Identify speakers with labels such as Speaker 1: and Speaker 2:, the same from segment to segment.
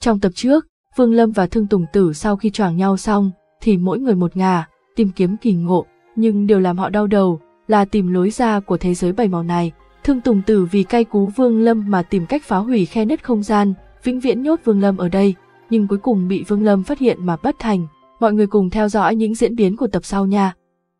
Speaker 1: Trong tập trước, Vương Lâm và Thương Tùng Tử sau khi choàng nhau xong, thì mỗi người một ngả, tìm kiếm kỳ ngộ, nhưng điều làm họ đau đầu là tìm lối ra của thế giới bảy màu này. Thương Tùng Tử vì cay cú Vương Lâm mà tìm cách phá hủy khe nứt không gian, vĩnh viễn nhốt Vương Lâm ở đây, nhưng cuối cùng bị Vương Lâm phát hiện mà bất thành. Mọi người cùng theo dõi những diễn biến của tập sau nha.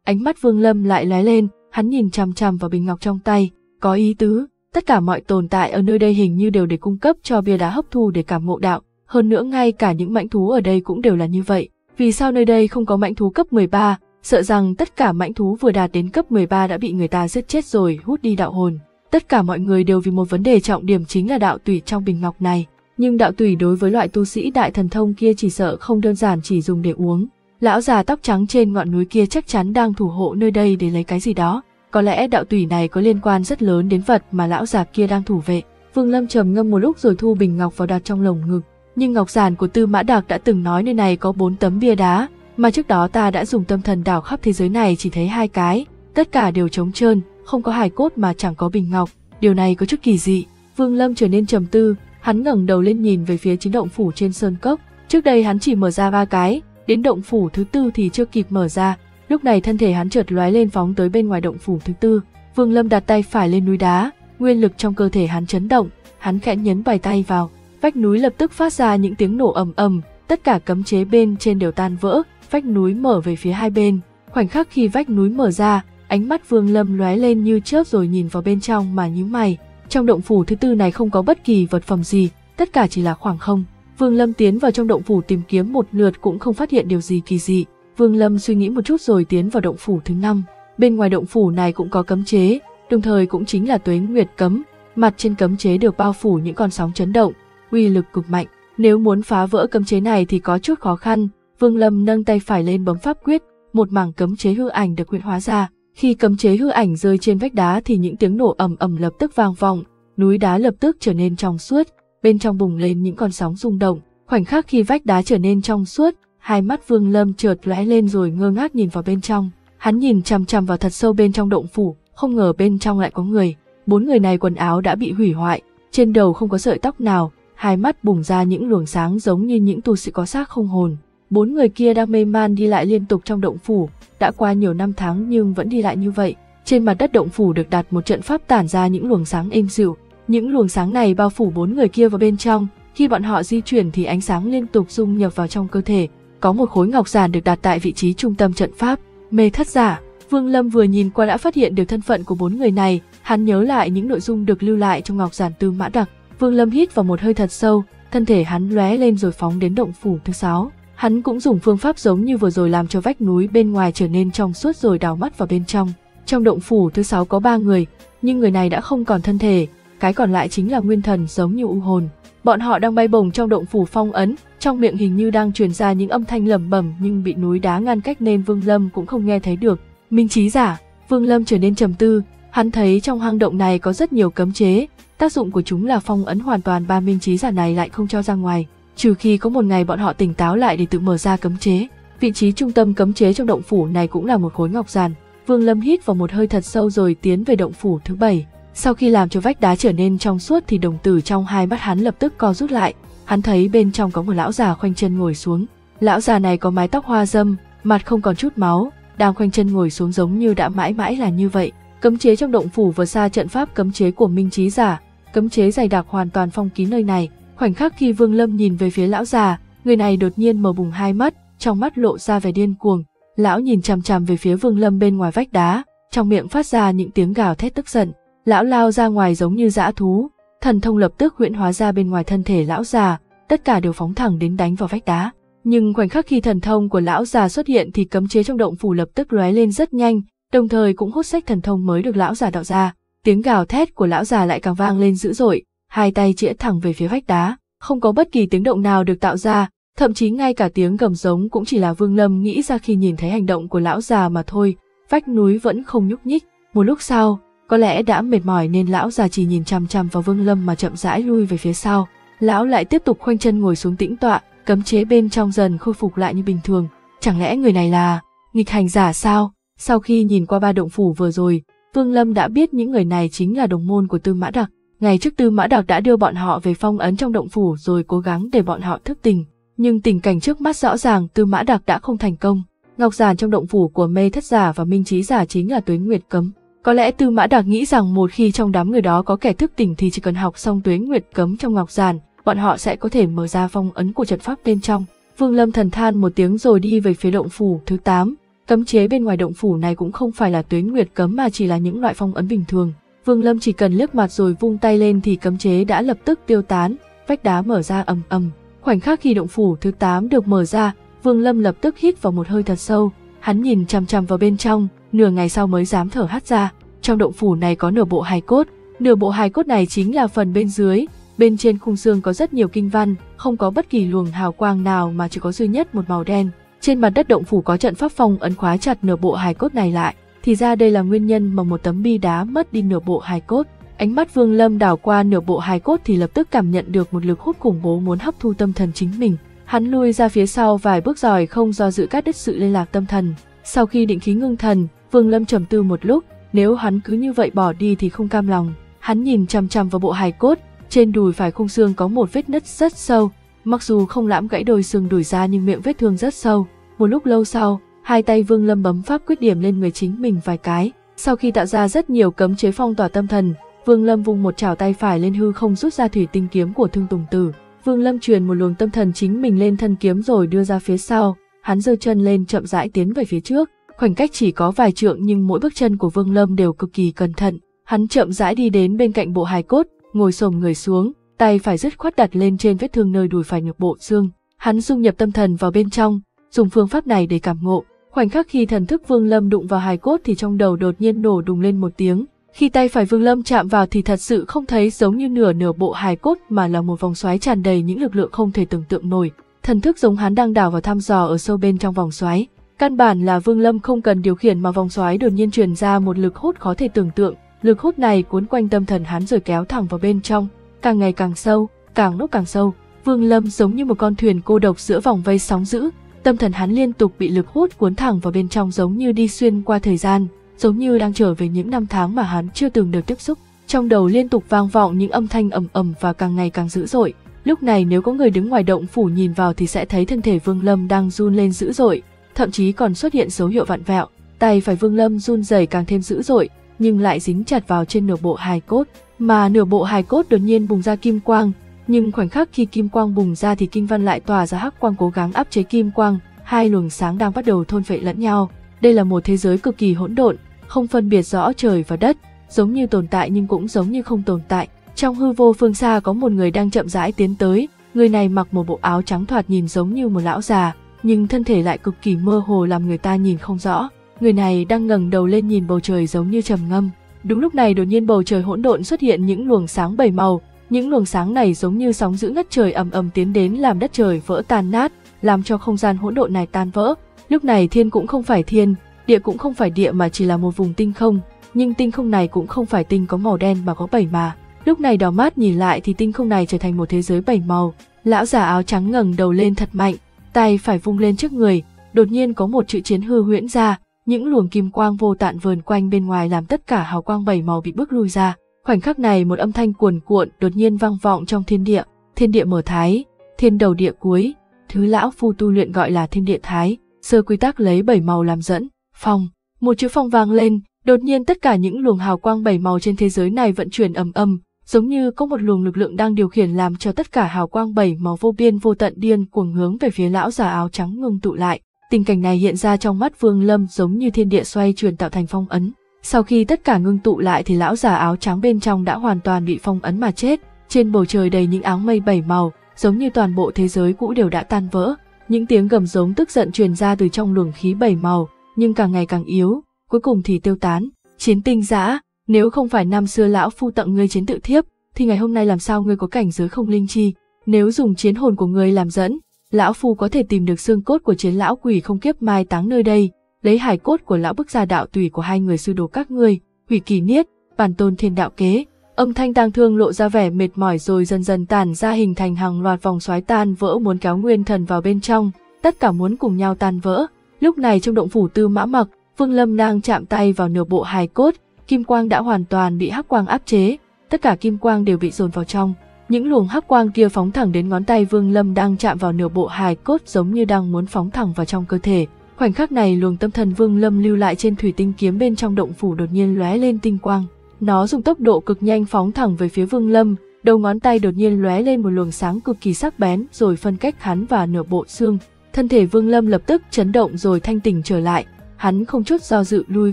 Speaker 1: Ánh mắt Vương Lâm lại lóe lên, hắn nhìn chằm chằm vào bình ngọc trong tay, có ý tứ, tất cả mọi tồn tại ở nơi đây hình như đều để cung cấp cho bia đá hấp thu để cảm ngộ đạo, hơn nữa ngay cả những mãnh thú ở đây cũng đều là như vậy. Vì sao nơi đây không có mãnh thú cấp 13, sợ rằng tất cả mãnh thú vừa đạt đến cấp 13 đã bị người ta giết chết rồi hút đi đạo hồn. Tất cả mọi người đều vì một vấn đề trọng điểm chính là đạo tủy trong bình ngọc này. Nhưng đạo tủy đối với loại tu sĩ đại thần thông kia chỉ sợ không đơn giản chỉ dùng để uống. Lão già tóc trắng trên ngọn núi kia chắc chắn đang thủ hộ nơi đây để lấy cái gì đó. Có lẽ đạo tủy này có liên quan rất lớn đến vật mà lão già kia đang thủ vệ. Vương Lâm trầm ngâm một lúc rồi thu bình ngọc vào đặt trong lồng ngực. Nhưng ngọc giản của Tư Mã Đạc đã từng nói nơi này có bốn tấm bia đá, mà trước đó ta đã dùng tâm thần đảo khắp thế giới này chỉ thấy hai cái, tất cả đều trống trơn, không có hài cốt mà chẳng có bình ngọc, điều này có chút kỳ dị. Vương Lâm trở nên trầm tư, hắn ngẩng đầu lên nhìn về phía chính động phủ trên sơn cốc, trước đây hắn chỉ mở ra ba cái, đến động phủ thứ tư thì chưa kịp mở ra, lúc này thân thể hắn chợt lóe lên phóng tới bên ngoài động phủ thứ tư. Vương Lâm đặt tay phải lên núi đá, nguyên lực trong cơ thể hắn chấn động, hắn khẽ nhấn bài tay vào, vách núi lập tức phát ra những tiếng nổ ầm ầm, tất cả cấm chế bên trên đều tan vỡ, vách núi mở về phía hai bên. Khoảnh khắc khi vách núi mở ra, ánh mắt Vương Lâm lóe lên như chớp rồi nhìn vào bên trong mà nhíu mày. Trong động phủ thứ tư này không có bất kỳ vật phẩm gì, tất cả chỉ là khoảng không. Vương Lâm tiến vào trong động phủ tìm kiếm một lượt cũng không phát hiện điều gì kỳ dị. Vương Lâm suy nghĩ một chút rồi tiến vào động phủ thứ năm. Bên ngoài động phủ này cũng có cấm chế, đồng thời cũng chính là tuế nguyệt cấm. Mặt trên cấm chế được bao phủ những con sóng chấn động, uy lực cực mạnh. Nếu muốn phá vỡ cấm chế này thì có chút khó khăn, Vương Lâm nâng tay phải lên bấm pháp quyết, một mảng cấm chế hư ảnh được huyện hóa ra. Khi cấm chế hư ảnh rơi trên vách đá thì những tiếng nổ ầm ầm lập tức vang vọng, núi đá lập tức trở nên trong suốt, bên trong bùng lên những con sóng rung động. Khoảnh khắc khi vách đá trở nên trong suốt, hai mắt Vương Lâm chợt lóe lên rồi ngơ ngác nhìn vào bên trong. Hắn nhìn chằm chằm vào thật sâu bên trong động phủ, không ngờ bên trong lại có người. Bốn người này quần áo đã bị hủy hoại, trên đầu không có sợi tóc nào, hai mắt bùng ra những luồng sáng giống như những tu sĩ có xác không hồn. Bốn người kia đang mê man đi lại liên tục trong động phủ, đã qua nhiều năm tháng nhưng vẫn đi lại như vậy. Trên mặt đất động phủ được đặt một trận pháp tản ra những luồng sáng êm dịu. Những luồng sáng này bao phủ bốn người kia vào bên trong, khi bọn họ di chuyển thì ánh sáng liên tục dung nhập vào trong cơ thể. Có một khối ngọc giản được đặt tại vị trí trung tâm trận pháp, mê thất giả. Vương Lâm vừa nhìn qua đã phát hiện được thân phận của bốn người này, hắn nhớ lại những nội dung được lưu lại trong ngọc giản tư mã đặc. Vương Lâm hít vào một hơi thật sâu, thân thể hắn lóe lên rồi phóng đến động phủ thứ sáu. Hắn cũng dùng phương pháp giống như vừa rồi làm cho vách núi bên ngoài trở nên trong suốt rồi đào mắt vào bên trong. Trong động phủ thứ sáu có ba người, nhưng người này đã không còn thân thể, cái còn lại chính là nguyên thần giống như u hồn. Bọn họ đang bay bổng trong động phủ phong ấn, trong miệng hình như đang truyền ra những âm thanh lẩm bẩm nhưng bị núi đá ngăn cách nên Vương Lâm cũng không nghe thấy được. Minh trí giả, Vương Lâm trở nên trầm tư, hắn thấy trong hang động này có rất nhiều cấm chế, tác dụng của chúng là phong ấn hoàn toàn ba minh trí giả này lại không cho ra ngoài trừ khi có một ngày bọn họ tỉnh táo lại để tự mở ra cấm chế. Vị trí trung tâm cấm chế trong động phủ này cũng là một khối ngọc giàn. Vương Lâm hít vào một hơi thật sâu rồi tiến về động phủ thứ bảy. Sau khi làm cho vách đá trở nên trong suốt thì đồng tử trong hai mắt hắn lập tức co rút lại. Hắn thấy bên trong có một lão già khoanh chân ngồi xuống. Lão già này có mái tóc hoa dâm, mặt không còn chút máu, đang khoanh chân ngồi xuống giống như đã mãi mãi là như vậy. Cấm chế trong động phủ vừa xa trận pháp cấm chế của Minh Chí giả, cấm chế dày đặc hoàn toàn phong kín nơi này. Khoảnh khắc khi Vương Lâm nhìn về phía lão già, người này đột nhiên mở bùng hai mắt, trong mắt lộ ra vẻ điên cuồng. Lão nhìn chằm chằm về phía Vương Lâm bên ngoài vách đá, trong miệng phát ra những tiếng gào thét tức giận. Lão lao ra ngoài giống như dã thú, thần thông lập tức huyễn hóa ra bên ngoài thân thể lão già, tất cả đều phóng thẳng đến đánh vào vách đá. Nhưng khoảnh khắc khi thần thông của lão già xuất hiện thì cấm chế trong động phủ lập tức lóe lên rất nhanh, đồng thời cũng hút sách thần thông mới được lão già tạo ra. Tiếng gào thét của lão già lại càng vang lên dữ dội, hai tay chĩa thẳng về phía vách đá, không có bất kỳ tiếng động nào được tạo ra, thậm chí ngay cả tiếng gầm giống cũng chỉ là Vương Lâm nghĩ ra khi nhìn thấy hành động của lão già mà thôi, vách núi vẫn không nhúc nhích. Một lúc sau, có lẽ đã mệt mỏi nên lão già chỉ nhìn chằm chằm vào Vương Lâm mà chậm rãi lui về phía sau. Lão lại tiếp tục khoanh chân ngồi xuống tĩnh tọa, cấm chế bên trong dần khôi phục lại như bình thường. Chẳng lẽ người này là nghịch hành giả sao? Sau khi nhìn qua ba động phủ vừa rồi, Vương Lâm đã biết những người này chính là đồng môn của Tư Mã Đặc. Ngày trước Tư Mã Đặc đã đưa bọn họ về phong ấn trong động phủ rồi cố gắng để bọn họ thức tỉnh, nhưng tình cảnh trước mắt rõ ràng Tư Mã Đặc đã không thành công. Ngọc giản trong động phủ của mê thất giả và minh trí giả chính là tuế nguyệt cấm. Có lẽ Tư Mã Đặc nghĩ rằng một khi trong đám người đó có kẻ thức tỉnh thì chỉ cần học xong tuế nguyệt cấm trong ngọc giản, bọn họ sẽ có thể mở ra phong ấn của trận pháp bên trong. Vương Lâm thần than một tiếng rồi đi về phía động phủ thứ 8. Cấm chế bên ngoài động phủ này cũng không phải là tuyến nguyệt cấm mà chỉ là những loại phong ấn bình thường. Vương Lâm chỉ cần liếc mặt rồi vung tay lên thì cấm chế đã lập tức tiêu tán, vách đá mở ra ầm ầm. Khoảnh khắc khi động phủ thứ 8 được mở ra, Vương Lâm lập tức hít vào một hơi thật sâu, hắn nhìn chằm chằm vào bên trong, nửa ngày sau mới dám thở hắt ra. Trong động phủ này có nửa bộ hài cốt, nửa bộ hài cốt này chính là phần bên dưới, bên trên khung xương có rất nhiều kinh văn, không có bất kỳ luồng hào quang nào mà chỉ có duy nhất một màu đen. Trên mặt đất động phủ có trận pháp phong ấn khóa chặt nửa bộ hài cốt này lại, thì ra đây là nguyên nhân mà một tấm bi đá mất đi nửa bộ hài cốt. Ánh mắt Vương Lâm đảo qua nửa bộ hài cốt thì lập tức cảm nhận được một lực hút khủng bố muốn hấp thu tâm thần chính mình. Hắn lui ra phía sau vài bước giỏi không do dự cắt đứt sự liên lạc tâm thần. Sau khi định khí ngưng thần, Vương Lâm trầm tư một lúc, nếu hắn cứ như vậy bỏ đi thì không cam lòng. Hắn nhìn chằm chằm vào bộ hài cốt, trên đùi phải khung xương có một vết nứt rất sâu, mặc dù không lãm gãy đôi xương đùi ra nhưng miệng vết thương rất sâu. Một lúc lâu sau, hai tay Vương Lâm bấm pháp quyết điểm lên người chính mình vài cái. Sau khi tạo ra rất nhiều cấm chế phong tỏa tâm thần, Vương Lâm vung một chảo tay phải lên hư không rút ra thủy tinh kiếm của Thương Tùng Tử. Vương Lâm truyền một luồng tâm thần chính mình lên thân kiếm rồi đưa ra phía sau, hắn giơ chân lên chậm rãi tiến về phía trước. Khoảnh cách chỉ có vài trượng nhưng mỗi bước chân của Vương Lâm đều cực kỳ cẩn thận. Hắn chậm rãi đi đến bên cạnh bộ hài cốt, ngồi xổm người xuống, tay phải dứt khoát đặt lên trên vết thương nơi đùi phải nhược bộ xương. Hắn dung nhập tâm thần vào bên trong, dùng phương pháp này để cảm ngộ. Khoảnh khắc khi thần thức Vương Lâm đụng vào hài cốt thì trong đầu đột nhiên nổ đùng lên một tiếng. Khi tay phải Vương Lâm chạm vào thì thật sự không thấy giống như nửa nửa bộ hài cốt mà là một vòng xoáy tràn đầy những lực lượng không thể tưởng tượng nổi. Thần thức giống hắn đang đảo vào thăm dò ở sâu bên trong vòng xoáy. Căn bản là Vương Lâm không cần điều khiển mà vòng xoáy đột nhiên truyền ra một lực hút khó thể tưởng tượng. Lực hút này cuốn quanh tâm thần hắn rồi kéo thẳng vào bên trong, càng ngày càng sâu, càng lúc càng sâu. Vương Lâm giống như một con thuyền cô độc giữa vòng vây sóng dữ, tâm thần hắn liên tục bị lực hút cuốn thẳng vào bên trong giống như đi xuyên qua thời gian, giống như đang trở về những năm tháng mà hắn chưa từng được tiếp xúc. Trong đầu liên tục vang vọng những âm thanh ầm ầm và càng ngày càng dữ dội. Lúc này nếu có người đứng ngoài động phủ nhìn vào thì sẽ thấy thân thể Vương Lâm đang run lên dữ dội, thậm chí còn xuất hiện dấu hiệu vặn vẹo. Tay phải Vương Lâm run rẩy càng thêm dữ dội, nhưng lại dính chặt vào trên nửa bộ hài cốt, mà nửa bộ hài cốt đột nhiên bùng ra kim quang, nhưng khoảnh khắc khi kim quang bùng ra thì kinh văn lại tỏa ra hắc quang cố gắng áp chế kim quang, hai luồng sáng đang bắt đầu thôn phệ lẫn nhau. Đây là một thế giới cực kỳ hỗn độn, không phân biệt rõ trời và đất, giống như tồn tại nhưng cũng giống như không tồn tại. Trong hư vô phương xa có một người đang chậm rãi tiến tới, người này mặc một bộ áo trắng thoạt nhìn giống như một lão già, nhưng thân thể lại cực kỳ mơ hồ làm người ta nhìn không rõ. Người này đang ngẩng đầu lên nhìn bầu trời giống như trầm ngâm. Đúng lúc này đột nhiên bầu trời hỗn độn xuất hiện những luồng sáng bảy màu, những luồng sáng này giống như sóng dữ ngất trời ầm ầm tiến đến làm đất trời vỡ tan nát, làm cho không gian hỗn độn này tan vỡ. Lúc này thiên cũng không phải thiên, địa cũng không phải địa mà chỉ là một vùng tinh không, nhưng tinh không này cũng không phải tinh có màu đen mà có bảy mà. Lúc này đỏ mát nhìn lại thì tinh không này trở thành một thế giới bảy màu. Lão già áo trắng ngẩng đầu lên thật mạnh, tay phải vung lên trước người, đột nhiên có một chữ chiến hư huyễn ra, những luồng kim quang vô tạn vờn quanh bên ngoài làm tất cả hào quang bảy màu bị bước lui ra. Khoảnh khắc này một âm thanh cuồn cuộn đột nhiên vang vọng trong thiên địa, thiên địa mở thái, thiên đầu địa cuối, thứ lão phu tu luyện gọi là thiên địa thái, sơ quy tắc lấy bảy màu làm dẫn, phong, một chữ phong vang lên, đột nhiên tất cả những luồng hào quang bảy màu trên thế giới này vận chuyển ầm ầm, giống như có một luồng lực lượng đang điều khiển làm cho tất cả hào quang bảy màu vô biên vô tận điên cuồng hướng về phía lão già áo trắng ngưng tụ lại. Tình cảnh này hiện ra trong mắt Vương Lâm giống như thiên địa xoay chuyển tạo thành phong ấn. Sau khi tất cả ngưng tụ lại thì lão già áo trắng bên trong đã hoàn toàn bị phong ấn mà chết. Trên bầu trời đầy những áng mây bảy màu, giống như toàn bộ thế giới cũ đều đã tan vỡ. Những tiếng gầm giống tức giận truyền ra từ trong luồng khí bảy màu, nhưng càng ngày càng yếu, cuối cùng thì tiêu tán. Chiến tinh giã, nếu không phải năm xưa lão phu tặng ngươi chiến tự thiếp, thì ngày hôm nay làm sao ngươi có cảnh giới không linh chi? Nếu dùng chiến hồn của ngươi làm dẫn, lão phu có thể tìm được xương cốt của chiến lão quỷ không kiếp mai táng nơi đây, lấy hải cốt của lão bức ra đạo tùy của hai người sư đồ các ngươi, hủy kỳ niết, bản tôn thiên đạo kế. Âm thanh tang thương lộ ra vẻ mệt mỏi rồi dần dần tàn ra hình thành hàng loạt vòng xoáy tan vỡ muốn kéo nguyên thần vào bên trong, tất cả muốn cùng nhau tan vỡ. Lúc này trong động phủ tư mã mặc, Vương Lâm đang chạm tay vào nửa bộ hài cốt, kim quang đã hoàn toàn bị hắc quang áp chế. tất cả kim quang đều bị dồn vào trong. Những luồng hắc quang kia phóng thẳng đến ngón tay Vương Lâm đang chạm vào nửa bộ hài cốt giống như đang muốn phóng thẳng vào trong cơ thể. Khoảnh khắc này luồng tâm thần Vương Lâm lưu lại trên thủy tinh kiếm bên trong động phủ đột nhiên lóe lên tinh quang. Nó dùng tốc độ cực nhanh phóng thẳng về phía Vương Lâm, đầu ngón tay đột nhiên lóe lên một luồng sáng cực kỳ sắc bén rồi phân cách hắn và nửa bộ xương. Thân thể Vương Lâm lập tức chấn động rồi thanh tỉnh trở lại, hắn không chút do dự lui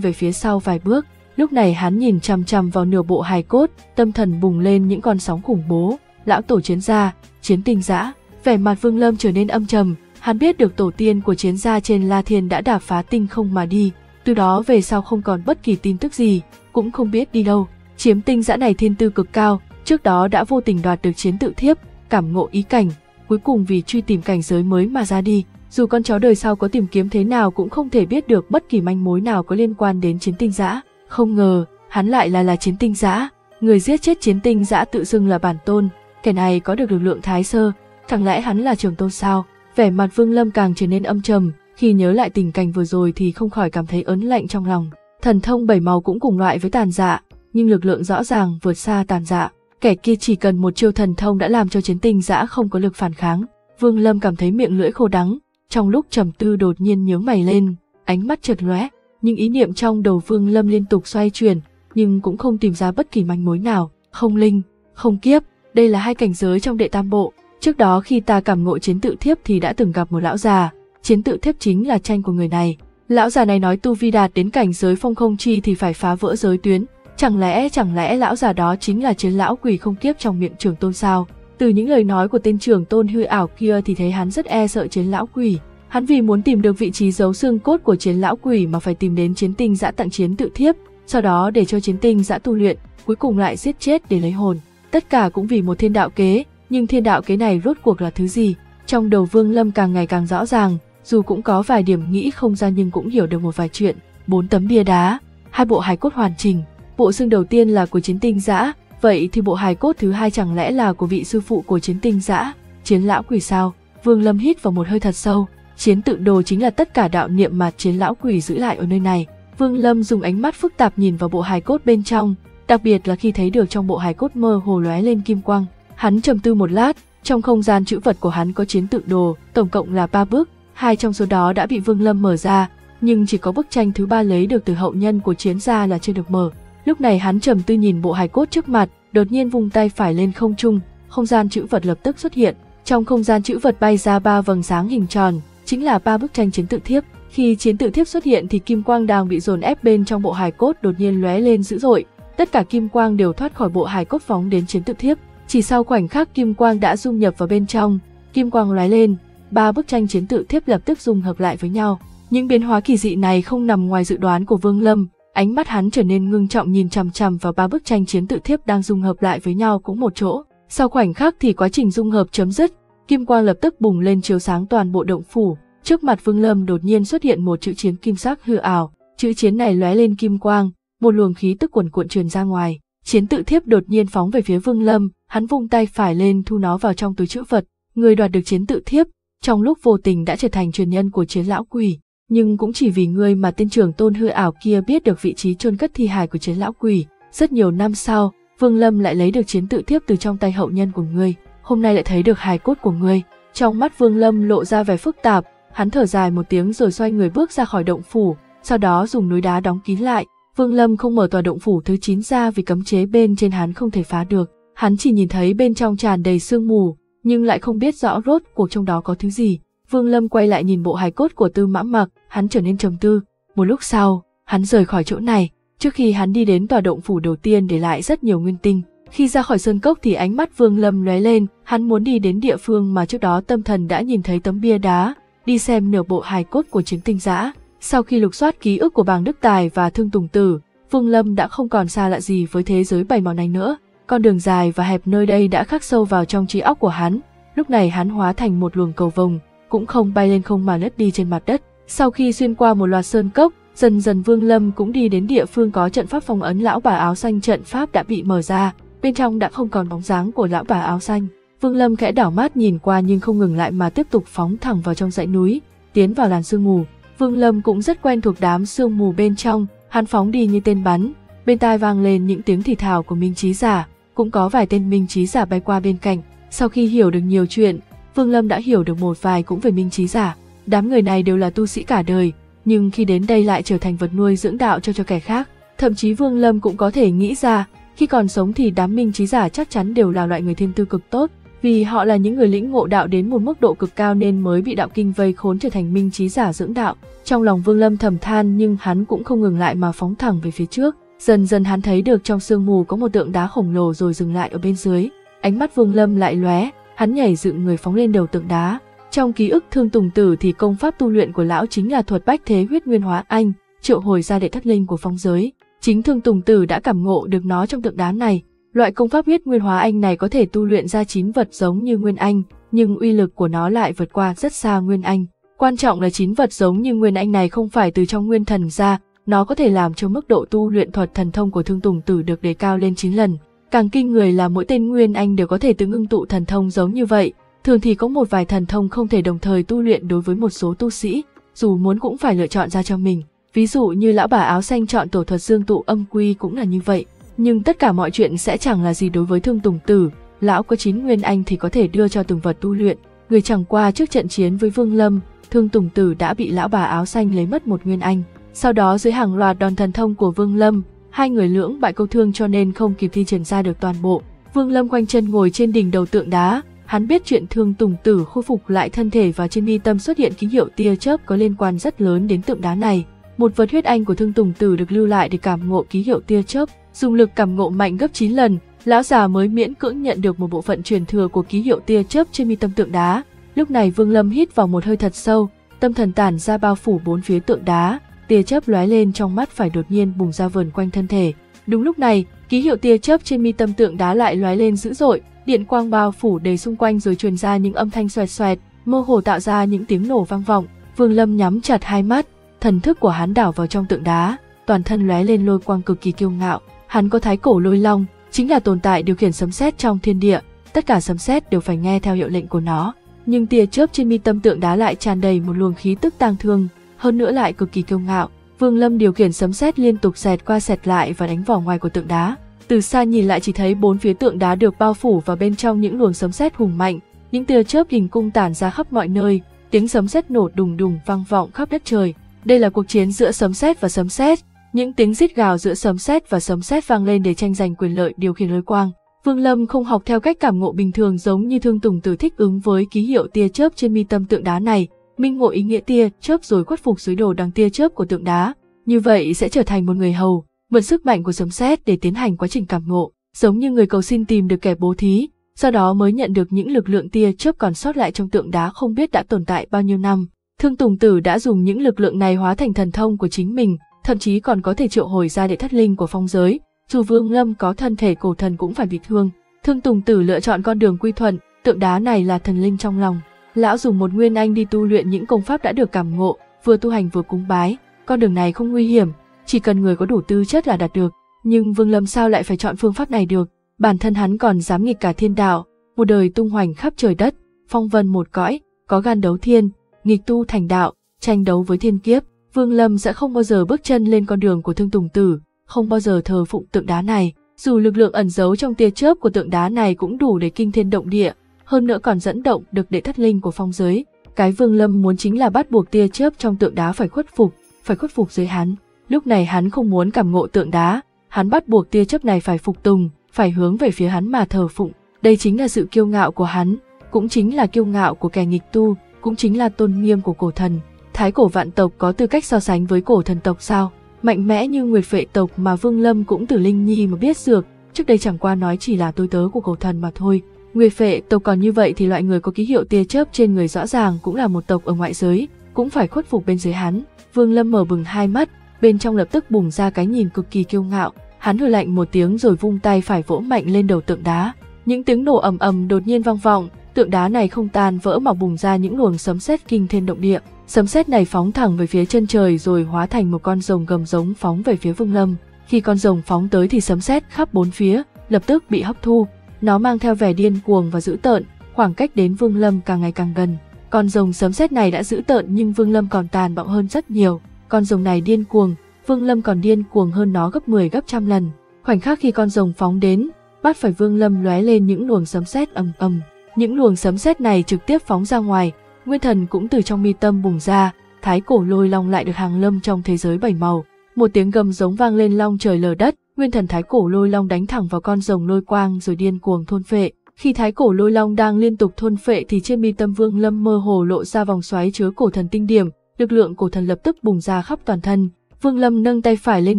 Speaker 1: về phía sau vài bước. Lúc này hắn nhìn chằm chằm vào nửa bộ hài cốt, tâm thần bùng lên những con sóng khủng bố, lão tổ chiến gia, chiến tinh giã. Vẻ mặt Vương Lâm trở nên âm trầm, hắn biết được tổ tiên của chiến gia trên La Thiên đã đả phá tinh không mà đi, từ đó về sau không còn bất kỳ tin tức gì, cũng không biết đi đâu. Chiếm tinh giã này thiên tư cực cao, trước đó đã vô tình đoạt được chiến tự thiếp, cảm ngộ ý cảnh, cuối cùng vì truy tìm cảnh giới mới mà ra đi. Dù con cháu đời sau có tìm kiếm thế nào cũng không thể biết được bất kỳ manh mối nào có liên quan đến chiến tinh giã. Không ngờ, hắn lại là là chiến tinh giã. Người giết chết chiến tinh giã tự xưng là bản tôn, kẻ này có được lực lượng thái sơ, chẳng lẽ hắn là trường tôn sao? Vẻ mặt Vương Lâm càng trở nên âm trầm, khi nhớ lại tình cảnh vừa rồi thì không khỏi cảm thấy ớn lạnh trong lòng. Thần thông bảy màu cũng cùng loại với tàn dạ, nhưng lực lượng rõ ràng vượt xa tàn dạ. Kẻ kia chỉ cần một chiêu thần thông đã làm cho chiến tinh dã không có lực phản kháng. Vương Lâm cảm thấy miệng lưỡi khô đắng, trong lúc trầm tư đột nhiên nhướng mày lên, ánh mắt chợt lóe, nhưng ý niệm trong đầu Vương Lâm liên tục xoay chuyển, nhưng cũng không tìm ra bất kỳ manh mối nào. Không linh, không kiếp, đây là hai cảnh giới trong đệ tam bộ. Trước đó khi ta cảm ngộ chiến tự thiếp thì đã từng gặp một lão già, chiến tự thiếp chính là tranh của người này. Lão già này nói tu vi đạt đến cảnh giới phong không chi thì phải phá vỡ giới tuyến, chẳng lẽ chẳng lẽ lão già đó chính là chiến lão quỷ không kiếp trong miệng trường tôn sao? Từ những lời nói của tên trưởng tôn hư ảo kia thì thấy hắn rất e sợ chiến lão quỷ. Hắn vì muốn tìm được vị trí giấu xương cốt của chiến lão quỷ mà phải tìm đến chiến tinh dã tặng chiến tự thiếp, sau đó để cho chiến tinh dã tu luyện, cuối cùng lại giết chết để lấy hồn. Tất cả cũng vì một thiên đạo kế, nhưng thiên đạo kế này rốt cuộc là thứ gì? Trong đầu Vương Lâm càng ngày càng rõ ràng, dù cũng có vài điểm nghĩ không ra nhưng cũng hiểu được một vài chuyện. Bốn tấm bia đá, hai bộ hài cốt hoàn chỉnh, bộ xương đầu tiên là của chiến tinh dã, vậy thì bộ hài cốt thứ hai chẳng lẽ là của vị sư phụ của chiến tinh dã, chiến lão quỷ sao? Vương Lâm hít vào một hơi thật sâu, chiến tự đồ chính là tất cả đạo niệm mà chiến lão quỷ giữ lại ở nơi này. Vương Lâm dùng ánh mắt phức tạp nhìn vào bộ hài cốt bên trong, đặc biệt là khi thấy được trong bộ hài cốt mơ hồ lóe lên kim quang. Hắn trầm tư một lát, trong không gian chữ vật của hắn có chiến tự đồ, tổng cộng là ba bước, hai trong số đó đã bị Vương Lâm mở ra, nhưng chỉ có bức tranh thứ ba lấy được từ hậu nhân của chiến gia là chưa được mở. Lúc này hắn trầm tư nhìn bộ hài cốt trước mặt, đột nhiên vung tay phải lên không trung, không gian chữ vật lập tức xuất hiện. Trong không gian chữ vật bay ra ba vầng sáng hình tròn, chính là ba bức tranh chiến tự thiếp. Khi chiến tự thiếp xuất hiện thì kim quang đang bị dồn ép bên trong bộ hài cốt đột nhiên lóe lên dữ dội. Tất cả kim quang đều thoát khỏi bộ hài cốt phóng đến chiến tự thiếp. Chỉ sau khoảnh khắc kim quang đã dung nhập vào bên trong, kim quang lóe lên, ba bức tranh chiến tự thiếp lập tức dung hợp lại với nhau. Những biến hóa kỳ dị này không nằm ngoài dự đoán của Vương Lâm, ánh mắt hắn trở nên ngưng trọng nhìn chằm chằm vào ba bức tranh chiến tự thiếp đang dung hợp lại với nhau cũng một chỗ. Sau khoảnh khắc thì quá trình dung hợp chấm dứt, kim quang lập tức bùng lên chiếu sáng toàn bộ động phủ. Trước mặt Vương Lâm đột nhiên xuất hiện một chữ chiến kim sắc hư ảo, chữ chiến này lóe lên kim quang, một luồng khí tức cuồn cuộn truyền ra ngoài. Chiến tự thiếp đột nhiên phóng về phía Vương Lâm, hắn vung tay phải lên thu nó vào trong túi chữ vật. Người đoạt được chiến tự thiếp, trong lúc vô tình đã trở thành truyền nhân của chiến lão quỷ. Nhưng cũng chỉ vì ngươi mà tên trưởng tôn hư ảo kia biết được vị trí chôn cất thi hài của chiến lão quỷ. Rất nhiều năm sau, Vương Lâm lại lấy được chiến tự thiếp từ trong tay hậu nhân của ngươi. Hôm nay lại thấy được hài cốt của ngươi. Trong mắt Vương Lâm lộ ra vẻ phức tạp, hắn thở dài một tiếng rồi xoay người bước ra khỏi động phủ, sau đó dùng núi đá đóng kín lại. Vương Lâm không mở tòa động phủ thứ 9 ra vì cấm chế bên trên hắn không thể phá được. Hắn chỉ nhìn thấy bên trong tràn đầy sương mù, nhưng lại không biết rõ rốt cuộc trong đó có thứ gì. Vương Lâm quay lại nhìn bộ hài cốt của Tư Mã Mặc, hắn trở nên trầm tư. Một lúc sau, hắn rời khỏi chỗ này. Trước khi hắn đi đến tòa động phủ đầu tiên để lại rất nhiều nguyên tinh. Khi ra khỏi sơn cốc thì ánh mắt Vương Lâm lóe lên, hắn muốn đi đến địa phương mà trước đó tâm thần đã nhìn thấy tấm bia đá, đi xem nửa bộ hài cốt của chiến tinh giã. Sau khi lục soát ký ức của bàng Đức Tài và Thương Tùng Tử, Vương Lâm đã không còn xa lạ gì với thế giới bảy màu này nữa. Con đường dài và hẹp nơi đây đã khắc sâu vào trong trí óc của hắn. Lúc này hắn hóa thành một luồng cầu vồng, cũng không bay lên không mà lướt đi trên mặt đất. Sau khi xuyên qua một loạt sơn cốc, dần dần Vương Lâm cũng đi đến địa phương có trận pháp phong ấn lão bà áo xanh trận pháp đã bị mở ra, bên trong đã không còn bóng dáng của lão bà áo xanh. Vương Lâm khẽ đảo mắt nhìn qua nhưng không ngừng lại mà tiếp tục phóng thẳng vào trong dãy núi, tiến vào làn sương mù. Vương Lâm cũng rất quen thuộc đám sương mù bên trong, hắn phóng đi như tên bắn, bên tai vang lên những tiếng thì thào của Minh Chí giả. cũng có vài tên minh trí giả bay qua bên cạnh. Sau khi hiểu được nhiều chuyện, Vương Lâm đã hiểu được một vài cũng về minh trí giả. Đám người này đều là tu sĩ cả đời, nhưng khi đến đây lại trở thành vật nuôi dưỡng đạo cho cho kẻ khác. Thậm chí Vương Lâm cũng có thể nghĩ ra, khi còn sống thì đám minh trí giả chắc chắn đều là loại người thiên tư cực tốt, vì họ là những người lĩnh ngộ đạo đến một mức độ cực cao nên mới bị đạo kinh vây khốn trở thành minh trí giả dưỡng đạo. Trong lòng Vương Lâm thầm than nhưng hắn cũng không ngừng lại mà phóng thẳng về phía trước. Dần dần hắn thấy được trong sương mù có một tượng đá khổng lồ rồi dừng lại ở bên dưới. Ánh mắt Vương Lâm lại lóe, hắn nhảy dựng người phóng lên đầu tượng đá. Trong ký ức Thương Tùng Tử thì công pháp tu luyện của lão chính là thuật bách thế huyết nguyên hóa anh, triệu hồi ra đệ thất linh của phong giới. Chính Thương Tùng Tử đã cảm ngộ được nó trong tượng đá này. Loại công pháp huyết nguyên hóa anh này có thể tu luyện ra chín vật giống như nguyên anh, nhưng uy lực của nó lại vượt qua rất xa nguyên anh. Quan trọng là chín vật giống như nguyên anh này không phải từ trong nguyên thần ra, nó có thể làm cho mức độ tu luyện thuật thần thông của Thương Tùng Tử được đề cao lên 9 lần. Càng kinh người là mỗi tên nguyên anh đều có thể tự ngưng tụ thần thông giống như vậy, thường thì có một vài thần thông không thể đồng thời tu luyện đối với một số tu sĩ, dù muốn cũng phải lựa chọn ra cho mình. Ví dụ như lão bà áo xanh chọn tổ thuật dương tụ âm quy cũng là như vậy. Nhưng tất cả mọi chuyện sẽ chẳng là gì đối với thương tùng tử, lão có chín nguyên anh thì có thể đưa cho từng vật tu luyện. Người chẳng qua trước trận chiến với Vương Lâm, thương tùng tử đã bị lão bà áo xanh lấy mất một nguyên anh. Sau đó dưới hàng loạt đòn thần thông của Vương Lâm, hai người lưỡng bại câu thương cho nên không kịp thi triển ra được toàn bộ. Vương Lâm quanh chân ngồi trên đỉnh đầu tượng đá, hắn biết chuyện thương tùng tử khôi phục lại thân thể và trên mi tâm xuất hiện ký hiệu tia chớp có liên quan rất lớn đến tượng đá này. Một vật huyết anh của thương tùng tử được lưu lại để cảm ngộ ký hiệu tia chớp, dùng lực cảm ngộ mạnh gấp 9 lần, lão già mới miễn cưỡng nhận được một bộ phận truyền thừa của ký hiệu tia chớp trên mi tâm tượng đá. Lúc này Vương Lâm hít vào một hơi thật sâu, tâm thần tản ra bao phủ bốn phía tượng đá, tia chớp lóe lên trong mắt phải đột nhiên bùng ra vờn quanh thân thể. Đúng lúc này, ký hiệu tia chớp trên mi tâm tượng đá lại lóe lên dữ dội, điện quang bao phủ đầy xung quanh rồi truyền ra những âm thanh xoẹt xoẹt, mơ hồ tạo ra những tiếng nổ vang vọng. Vương Lâm nhắm chặt hai mắt, thần thức của hắn đảo vào trong tượng đá, toàn thân lóe lên lôi quang cực kỳ kiêu ngạo. Hắn có thái cổ lôi long, chính là tồn tại điều khiển sấm sét trong thiên địa, tất cả sấm sét đều phải nghe theo hiệu lệnh của nó. Nhưng tia chớp trên mi tâm tượng đá lại tràn đầy một luồng khí tức tang thương, hơn nữa lại cực kỳ kiêu ngạo. Vương Lâm điều khiển sấm sét liên tục xẹt qua xẹt lại và đánh vào ngoài của tượng đá. Từ xa nhìn lại chỉ thấy bốn phía tượng đá được bao phủ và bên trong những luồng sấm sét hùng mạnh, những tia chớp hình cung tản ra khắp mọi nơi, tiếng sấm sét nổ đùng đùng vang vọng khắp đất trời. Đây là cuộc chiến giữa sấm sét và sấm sét, những tiếng rít gào giữa sấm sét và sấm sét vang lên để tranh giành quyền lợi điều khiển lôi quang. Vương Lâm không học theo cách cảm ngộ bình thường giống như Thương Tùng Tử thích ứng với ký hiệu tia chớp trên mi tâm tượng đá này, minh ngộ ý nghĩa tia chớp rồi khuất phục dưới đồ đằng tia chớp của tượng đá. Như vậy sẽ trở thành một người hầu, mượn sức mạnh của sấm sét để tiến hành quá trình cảm ngộ, giống như người cầu xin tìm được kẻ bố thí, sau đó mới nhận được những lực lượng tia chớp còn sót lại trong tượng đá không biết đã tồn tại bao nhiêu năm. Thương Tùng Tử đã dùng những lực lượng này hóa thành thần thông của chính mình, thậm chí còn có thể triệu hồi ra đệ thất linh của phong giới. Dù Vương Lâm có thân thể cổ thần cũng phải bị thương. Thương Tùng Tử lựa chọn con đường quy thuận, tượng đá này là thần linh trong lòng. Lão dùng một nguyên anh đi tu luyện những công pháp đã được cảm ngộ, vừa tu hành vừa cúng bái. Con đường này không nguy hiểm, chỉ cần người có đủ tư chất là đạt được. Nhưng Vương Lâm sao lại phải chọn phương pháp này được? Bản thân hắn còn dám nghịch cả thiên đạo, một đời tung hoành khắp trời đất, phong vân một cõi, có gan đấu thiên, nghịch tu thành đạo, tranh đấu với thiên kiếp. Vương Lâm sẽ không bao giờ bước chân lên con đường của Thương Tùng Tử, không bao giờ thờ phụng tượng đá này. Dù lực lượng ẩn giấu trong tia chớp của tượng đá này cũng đủ để kinh thiên động địa, hơn nữa còn dẫn động được đệ thất linh của phong giới. Cái Vương Lâm muốn chính là bắt buộc tia chớp trong tượng đá phải khuất phục, phải khuất phục dưới hắn. Lúc này hắn không muốn cảm ngộ tượng đá, hắn bắt buộc tia chớp này phải phục tùng, phải hướng về phía hắn mà thờ phụng. Đây chính là sự kiêu ngạo của hắn, cũng chính là kiêu ngạo của kẻ nghịch tu, cũng chính là tôn nghiêm của cổ thần. Thái cổ vạn tộc có tư cách so sánh với cổ thần tộc sao? Mạnh mẽ như Nguyệt Vệ tộc mà Vương Lâm cũng từ Linh Nhi mà biết dược, trước đây chẳng qua nói chỉ là tôi tớ của cổ thần mà thôi. Nguyệt Vệ tộc còn như vậy thì loại người có ký hiệu tia chớp trên người rõ ràng cũng là một tộc ở ngoại giới, cũng phải khuất phục bên dưới hắn. Vương Lâm mở bừng hai mắt, bên trong lập tức bùng ra cái nhìn cực kỳ kiêu ngạo, hắn hừ lạnh một tiếng rồi vung tay phải vỗ mạnh lên đầu tượng đá. Những tiếng nổ ầm ầm đột nhiên vang vọng, tượng đá này không tan vỡ mà bùng ra những luồng sấm sét kinh thiên động địa. Sấm sét này phóng thẳng về phía chân trời rồi hóa thành một con rồng gầm giống phóng về phía Vương Lâm. Khi con rồng phóng tới thì sấm sét khắp bốn phía, lập tức bị hấp thu. Nó mang theo vẻ điên cuồng và dữ tợn, khoảng cách đến Vương Lâm càng ngày càng gần. Con rồng sấm sét này đã dữ tợn nhưng Vương Lâm còn tàn bạo hơn rất nhiều. Con rồng này điên cuồng, Vương Lâm còn điên cuồng hơn nó gấp 10 gấp trăm lần. Khoảnh khắc khi con rồng phóng đến, bắt phải Vương Lâm lóe lên những luồng sấm sét ầm ầm, những luồng sấm sét này trực tiếp phóng ra ngoài, nguyên thần cũng từ trong mi tâm bùng ra, thái cổ lôi long lại được hàng lâm trong thế giới bảy màu. Một tiếng gầm giống vang lên long trời lở đất, nguyên thần thái cổ lôi long đánh thẳng vào con rồng lôi quang rồi điên cuồng thôn phệ. Khi thái cổ lôi long đang liên tục thôn phệ thì trên mi tâm vương lâm mơ hồ lộ ra vòng xoáy chứa cổ thần tinh điểm, lực lượng cổ thần lập tức bùng ra khắp toàn thân. Vương lâm nâng tay phải lên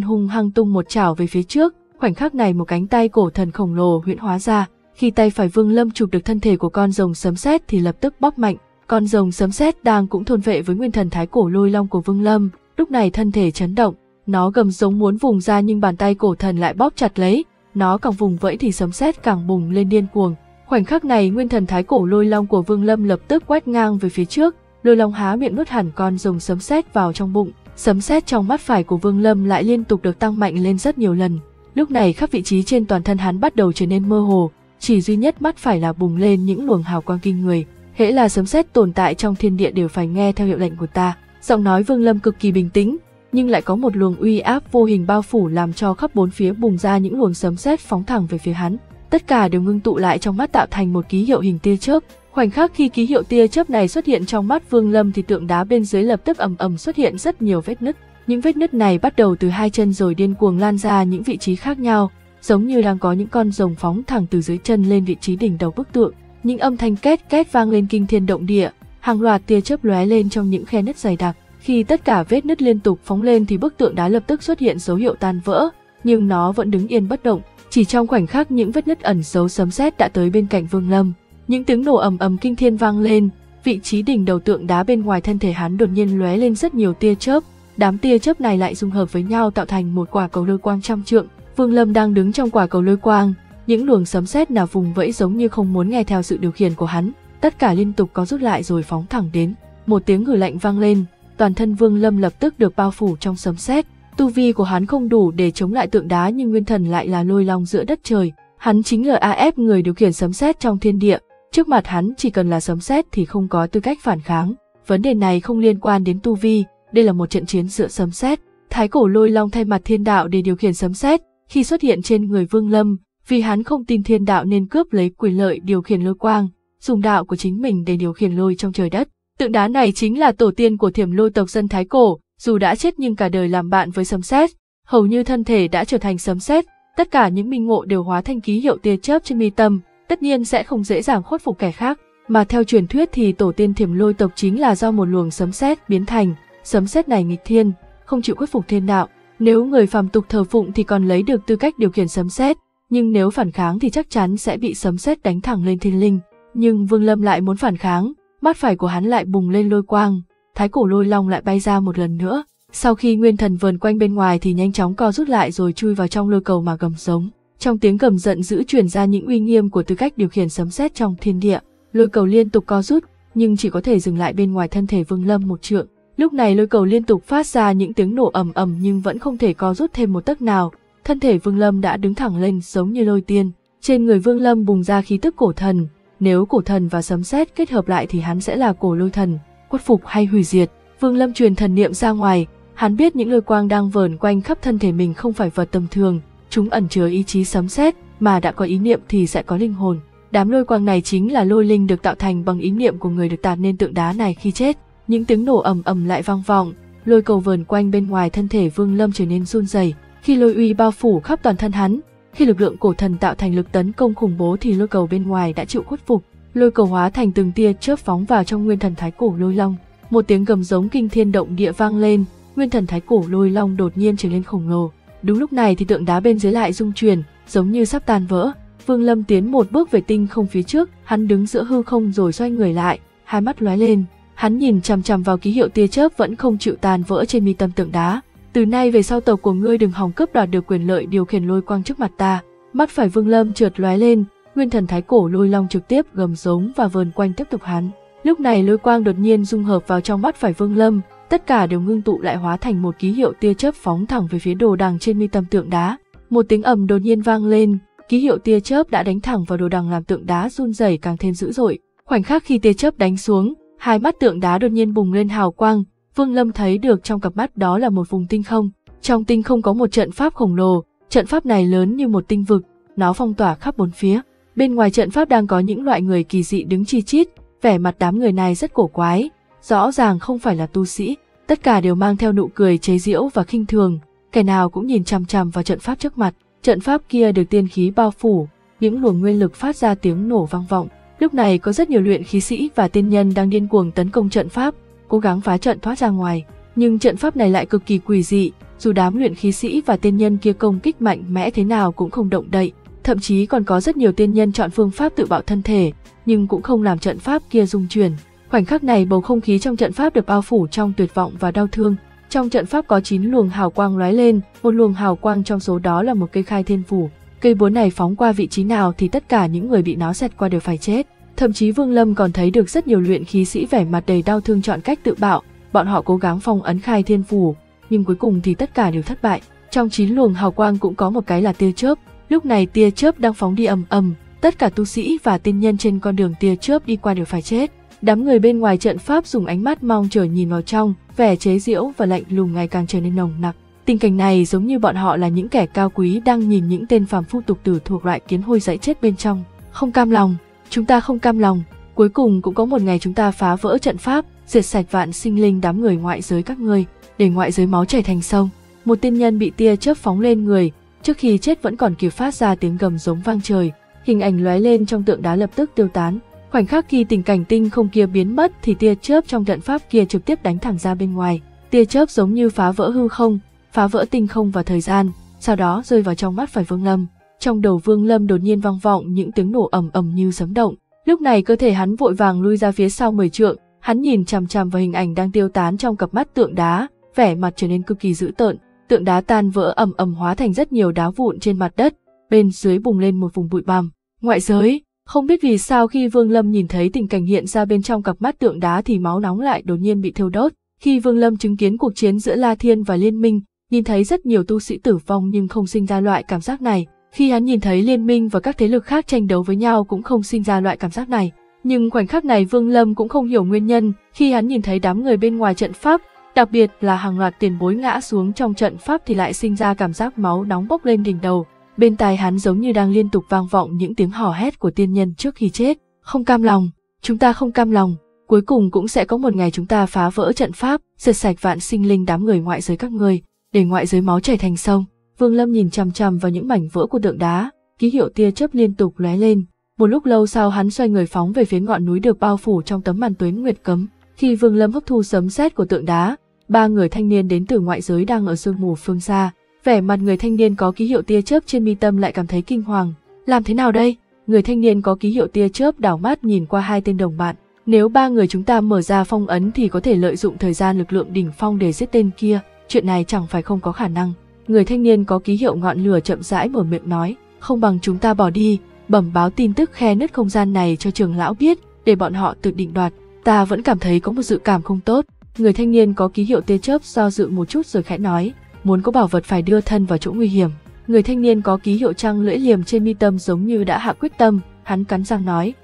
Speaker 1: hung hăng tung một chảo về phía trước, khoảnh khắc này một cánh tay cổ thần khổng lồ huyễn hóa ra. Khi tay phải vương lâm chụp được thân thể của con rồng sấm sét thì lập tức bóp mạnh, con rồng sấm sét đang cũng thôn vệ với nguyên thần thái cổ lôi long của vương lâm, lúc này thân thể chấn động, nó gầm giống muốn vùng ra nhưng bàn tay cổ thần lại bóp chặt lấy, nó càng vùng vẫy thì sấm sét càng bùng lên điên cuồng. Khoảnh khắc này nguyên thần thái cổ lôi long của Vương Lâm lập tức quét ngang về phía trước, lôi long há miệng nuốt hẳn con rồng sấm sét vào trong bụng, sấm sét trong mắt phải của Vương Lâm lại liên tục được tăng mạnh lên rất nhiều lần. Lúc này khắp vị trí trên toàn thân hắn bắt đầu trở nên mơ hồ, chỉ duy nhất mắt phải là bùng lên những luồng hào quang kinh người. Hễ là sấm sét tồn tại trong thiên địa đều phải nghe theo hiệu lệnh của ta. Giọng nói Vương Lâm cực kỳ bình tĩnh, nhưng lại có một luồng uy áp vô hình bao phủ làm cho khắp bốn phía bùng ra những luồng sấm sét phóng thẳng về phía hắn. Tất cả đều ngưng tụ lại trong mắt tạo thành một ký hiệu hình tia chớp. Khoảnh khắc khi ký hiệu tia chớp này xuất hiện trong mắt Vương Lâm thì tượng đá bên dưới lập tức ầm ầm xuất hiện rất nhiều vết nứt. Những vết nứt này bắt đầu từ hai chân rồi điên cuồng lan ra những vị trí khác nhau, giống như đang có những con rồng phóng thẳng từ dưới chân lên vị trí đỉnh đầu bức tượng. Những âm thanh két két vang lên kinh thiên động địa, hàng loạt tia chớp lóe lên trong những khe nứt dày đặc. Khi tất cả vết nứt liên tục phóng lên thì bức tượng đá lập tức xuất hiện dấu hiệu tan vỡ, nhưng nó vẫn đứng yên bất động. Chỉ trong khoảnh khắc những vết nứt ẩn dấu sấm sét đã tới bên cạnh Vương Lâm, những tiếng nổ ầm ầm kinh thiên vang lên, vị trí đỉnh đầu tượng đá bên ngoài thân thể hắn đột nhiên lóe lên rất nhiều tia chớp, đám tia chớp này lại dung hợp với nhau tạo thành một quả cầu lôi quang trăm trượng. Vương Lâm đang đứng trong quả cầu lôi quang, những luồng sấm sét nào vùng vẫy giống như không muốn nghe theo sự điều khiển của hắn, tất cả liên tục có rút lại rồi phóng thẳng đến. Một tiếng hừ lạnh vang lên, toàn thân Vương Lâm lập tức được bao phủ trong sấm sét. Tu vi của hắn không đủ để chống lại tượng đá nhưng nguyên thần lại là lôi long giữa đất trời. Hắn chính là AF người điều khiển sấm sét trong thiên địa. Trước mặt hắn chỉ cần là sấm sét thì không có tư cách phản kháng. Vấn đề này không liên quan đến tu vi, đây là một trận chiến giữa sấm sét. Thái cổ lôi long thay mặt thiên đạo để điều khiển sấm sét, khi xuất hiện trên người Vương Lâm, vì hắn không tin thiên đạo nên cướp lấy quyền lợi điều khiển lôi quang, dùng đạo của chính mình để điều khiển lôi trong trời đất. Tượng đá này chính là tổ tiên của thiểm lôi tộc dân Thái Cổ, dù đã chết nhưng cả đời làm bạn với sấm sét, hầu như thân thể đã trở thành sấm sét, tất cả những minh ngộ đều hóa thành ký hiệu tia chớp trên mi tâm, tất nhiên sẽ không dễ dàng khuất phục kẻ khác. Mà theo truyền thuyết thì tổ tiên thiểm lôi tộc chính là do một luồng sấm sét biến thành, sấm sét này nghịch thiên, không chịu khuất phục thiên đạo. Nếu người phàm tục thờ phụng thì còn lấy được tư cách điều khiển sấm sét, nhưng nếu phản kháng thì chắc chắn sẽ bị sấm sét đánh thẳng lên thiên linh. Nhưng Vương Lâm lại muốn phản kháng, mắt phải của hắn lại bùng lên lôi quang, thái cổ lôi long lại bay ra một lần nữa. Sau khi nguyên thần vờn quanh bên ngoài thì nhanh chóng co rút lại rồi chui vào trong lôi cầu mà gầm giống. Trong tiếng gầm giận dữ truyền ra những uy nghiêm của tư cách điều khiển sấm sét trong thiên địa. Lôi cầu liên tục co rút, nhưng chỉ có thể dừng lại bên ngoài thân thể Vương Lâm một trượng. Lúc này lôi cầu liên tục phát ra những tiếng nổ ầm ầm nhưng vẫn không thể co rút thêm một tấc nào. Thân thể Vương Lâm đã đứng thẳng lên giống như lôi tiên. Trên người Vương Lâm bùng ra khí tức cổ thần, nếu cổ thần và sấm sét kết hợp lại thì hắn sẽ là cổ lôi thần, khuất phục hay hủy diệt. Vương Lâm truyền thần niệm ra ngoài, hắn biết những lôi quang đang vờn quanh khắp thân thể mình không phải vật tầm thường, chúng ẩn chứa ý chí sấm sét, mà đã có ý niệm thì sẽ có linh hồn. Đám lôi quang này chính là lôi linh được tạo thành bằng ý niệm của người được tạt nên tượng đá này khi chết. Những tiếng nổ ầm ầm lại vang vọng, lôi cầu vờn quanh bên ngoài thân thể Vương Lâm trở nên run rẩy. Khi lôi uy bao phủ khắp toàn thân hắn, khi lực lượng cổ thần tạo thành lực tấn công khủng bố thì lôi cầu bên ngoài đã chịu khuất phục, lôi cầu hóa thành từng tia chớp phóng vào trong nguyên thần thái cổ lôi long. Một tiếng gầm giống kinh thiên động địa vang lên, nguyên thần thái cổ lôi long đột nhiên trở lên khổng lồ. Đúng lúc này thì tượng đá bên dưới lại rung chuyển, giống như sắp tan vỡ. Vương Lâm tiến một bước về tinh không phía trước, hắn đứng giữa hư không rồi xoay người lại, hai mắt lóe lên. Hắn nhìn chằm chằm vào ký hiệu tia chớp vẫn không chịu tan vỡ trên mi tâm tượng đá. Từ nay về sau tộc của ngươi đừng hòng cướp đoạt được quyền lợi điều khiển lôi quang trước mặt ta. Mắt phải Vương Lâm trượt lóe lên, nguyên thần thái cổ lôi long trực tiếp gầm giống và vờn quanh tiếp tục hắn. Lúc này lôi quang đột nhiên dung hợp vào trong mắt phải Vương Lâm, tất cả đều ngưng tụ lại hóa thành một ký hiệu tia chớp phóng thẳng về phía đồ đằng trên mi tâm tượng đá. Một tiếng ầm đột nhiên vang lên, ký hiệu tia chớp đã đánh thẳng vào đồ đằng làm tượng đá run rẩy càng thêm dữ dội. Khoảnh khắc khi tia chớp đánh xuống, hai mắt tượng đá đột nhiên bùng lên hào quang, Vương Lâm thấy được trong cặp mắt đó là một vùng tinh không. Trong tinh không có một trận pháp khổng lồ, trận pháp này lớn như một tinh vực, nó phong tỏa khắp bốn phía. Bên ngoài trận pháp đang có những loại người kỳ dị đứng chi chít, vẻ mặt đám người này rất cổ quái, rõ ràng không phải là tu sĩ, tất cả đều mang theo nụ cười chế giễu và khinh thường, kẻ nào cũng nhìn chằm chằm vào trận pháp trước mặt. Trận pháp kia được tiên khí bao phủ, những luồng nguyên lực phát ra tiếng nổ vang vọng. Lúc này có rất nhiều luyện khí sĩ và tiên nhân đang điên cuồng tấn công trận pháp, cố gắng phá trận thoát ra ngoài. Nhưng trận pháp này lại cực kỳ quỷ dị, dù đám luyện khí sĩ và tiên nhân kia công kích mạnh mẽ thế nào cũng không động đậy, thậm chí còn có rất nhiều tiên nhân chọn phương pháp tự bạo thân thể, nhưng cũng không làm trận pháp kia rung chuyển. Khoảnh khắc này bầu không khí trong trận pháp được bao phủ trong tuyệt vọng và đau thương. Trong trận pháp có 9 luồng hào quang lóe lên, một luồng hào quang trong số đó là một cây khai thiên phủ. Cây búa này phóng qua vị trí nào thì tất cả những người bị nó xẹt qua đều phải chết. Thậm chí Vương Lâm còn thấy được rất nhiều luyện khí sĩ vẻ mặt đầy đau thương chọn cách tự bạo, bọn họ cố gắng phong ấn khai thiên phủ, nhưng cuối cùng thì tất cả đều thất bại. Trong chín luồng hào quang cũng có một cái là tia chớp, lúc này tia chớp đang phóng đi ầm ầm, tất cả tu sĩ và tiên nhân trên con đường tia chớp đi qua đều phải chết. Đám người bên ngoài trận pháp dùng ánh mắt mong chờ nhìn vào trong, vẻ chế giễu và lạnh lùng ngày càng trở nên nồng nặc. Tình cảnh này giống như bọn họ là những kẻ cao quý đang nhìn những tên phàm phu tục tử thuộc loại kiến hôi dãy chết bên trong. Không cam lòng, chúng ta không cam lòng, cuối cùng cũng có một ngày chúng ta phá vỡ trận pháp, diệt sạch vạn sinh linh đám người ngoại giới các ngươi, để ngoại giới máu chảy thành sông. Một tiên nhân bị tia chớp phóng lên người, trước khi chết vẫn còn kịp phát ra tiếng gầm giống vang trời, hình ảnh lóe lên trong tượng đá lập tức tiêu tán. Khoảnh khắc khi tình cảnh tinh không kia biến mất thì tia chớp trong trận pháp kia trực tiếp đánh thẳng ra bên ngoài. Tia chớp giống như phá vỡ hư không, phá vỡ tinh không và thời gian, sau đó rơi vào trong mắt phải Vương Lâm. Trong đầu Vương Lâm đột nhiên vang vọng những tiếng nổ ầm ầm như sấm động. Lúc này cơ thể hắn vội vàng lui ra phía sau mười trượng, hắn nhìn chằm chằm vào hình ảnh đang tiêu tán trong cặp mắt tượng đá, vẻ mặt trở nên cực kỳ dữ tợn. Tượng đá tan vỡ ầm ầm hóa thành rất nhiều đá vụn trên mặt đất, bên dưới bùng lên một vùng bụi bặm. Ngoại giới, không biết vì sao khi Vương Lâm nhìn thấy tình cảnh hiện ra bên trong cặp mắt tượng đá thì máu nóng lại đột nhiên bị thiêu đốt. Khi Vương Lâm chứng kiến cuộc chiến giữa La Thiên và Liên Minh, nhìn thấy rất nhiều tu sĩ tử vong nhưng không sinh ra loại cảm giác này. Khi hắn nhìn thấy Liên Minh và các thế lực khác tranh đấu với nhau cũng không sinh ra loại cảm giác này. Nhưng khoảnh khắc này Vương Lâm cũng không hiểu nguyên nhân, khi hắn nhìn thấy đám người bên ngoài trận pháp, đặc biệt là hàng loạt tiền bối ngã xuống trong trận pháp thì lại sinh ra cảm giác máu nóng bốc lên đỉnh đầu. Bên tai hắn giống như đang liên tục vang vọng những tiếng hò hét của tiên nhân trước khi chết. Không cam lòng, chúng ta không cam lòng, cuối cùng cũng sẽ có một ngày chúng ta phá vỡ trận pháp, diệt sạch vạn sinh linh đám người ngoại giới các người, để ngoại giới máu chảy thành sông. Vương Lâm nhìn chằm chằm vào những mảnh vỡ của tượng đá, ký hiệu tia chớp liên tục lóe lên. Một lúc lâu sau hắn xoay người phóng về phía ngọn núi được bao phủ trong tấm màn tuyến nguyệt cấm. Khi Vương Lâm hấp thu sấm sét của tượng đá, ba người thanh niên đến từ ngoại giới đang ở sương mù phương xa. Vẻ mặt người thanh niên có ký hiệu tia chớp trên mi tâm lại cảm thấy kinh hoàng. Làm thế nào đây? Người thanh niên có ký hiệu tia chớp đảo mắt nhìn qua hai tên đồng bạn. Nếu ba người chúng ta mở ra phong ấn thì có thể lợi dụng thời gian lực lượng đỉnh phong để giết tên kia. Chuyện này chẳng phải không có khả năng. Người thanh niên có ký hiệu ngọn lửa chậm rãi mở miệng nói, không bằng chúng ta bỏ đi, bẩm báo tin tức khe nứt không gian này cho trường lão biết, để bọn họ tự định đoạt. Ta vẫn cảm thấy có một dự cảm không tốt. Người thanh niên có ký hiệu tia chớp do dự một chút rồi khẽ nói, muốn có bảo vật phải đưa thân vào chỗ nguy hiểm. Người thanh niên có ký hiệu trăng lưỡi liềm trên mi tâm giống như đã hạ quyết tâm, hắn cắn răng nói.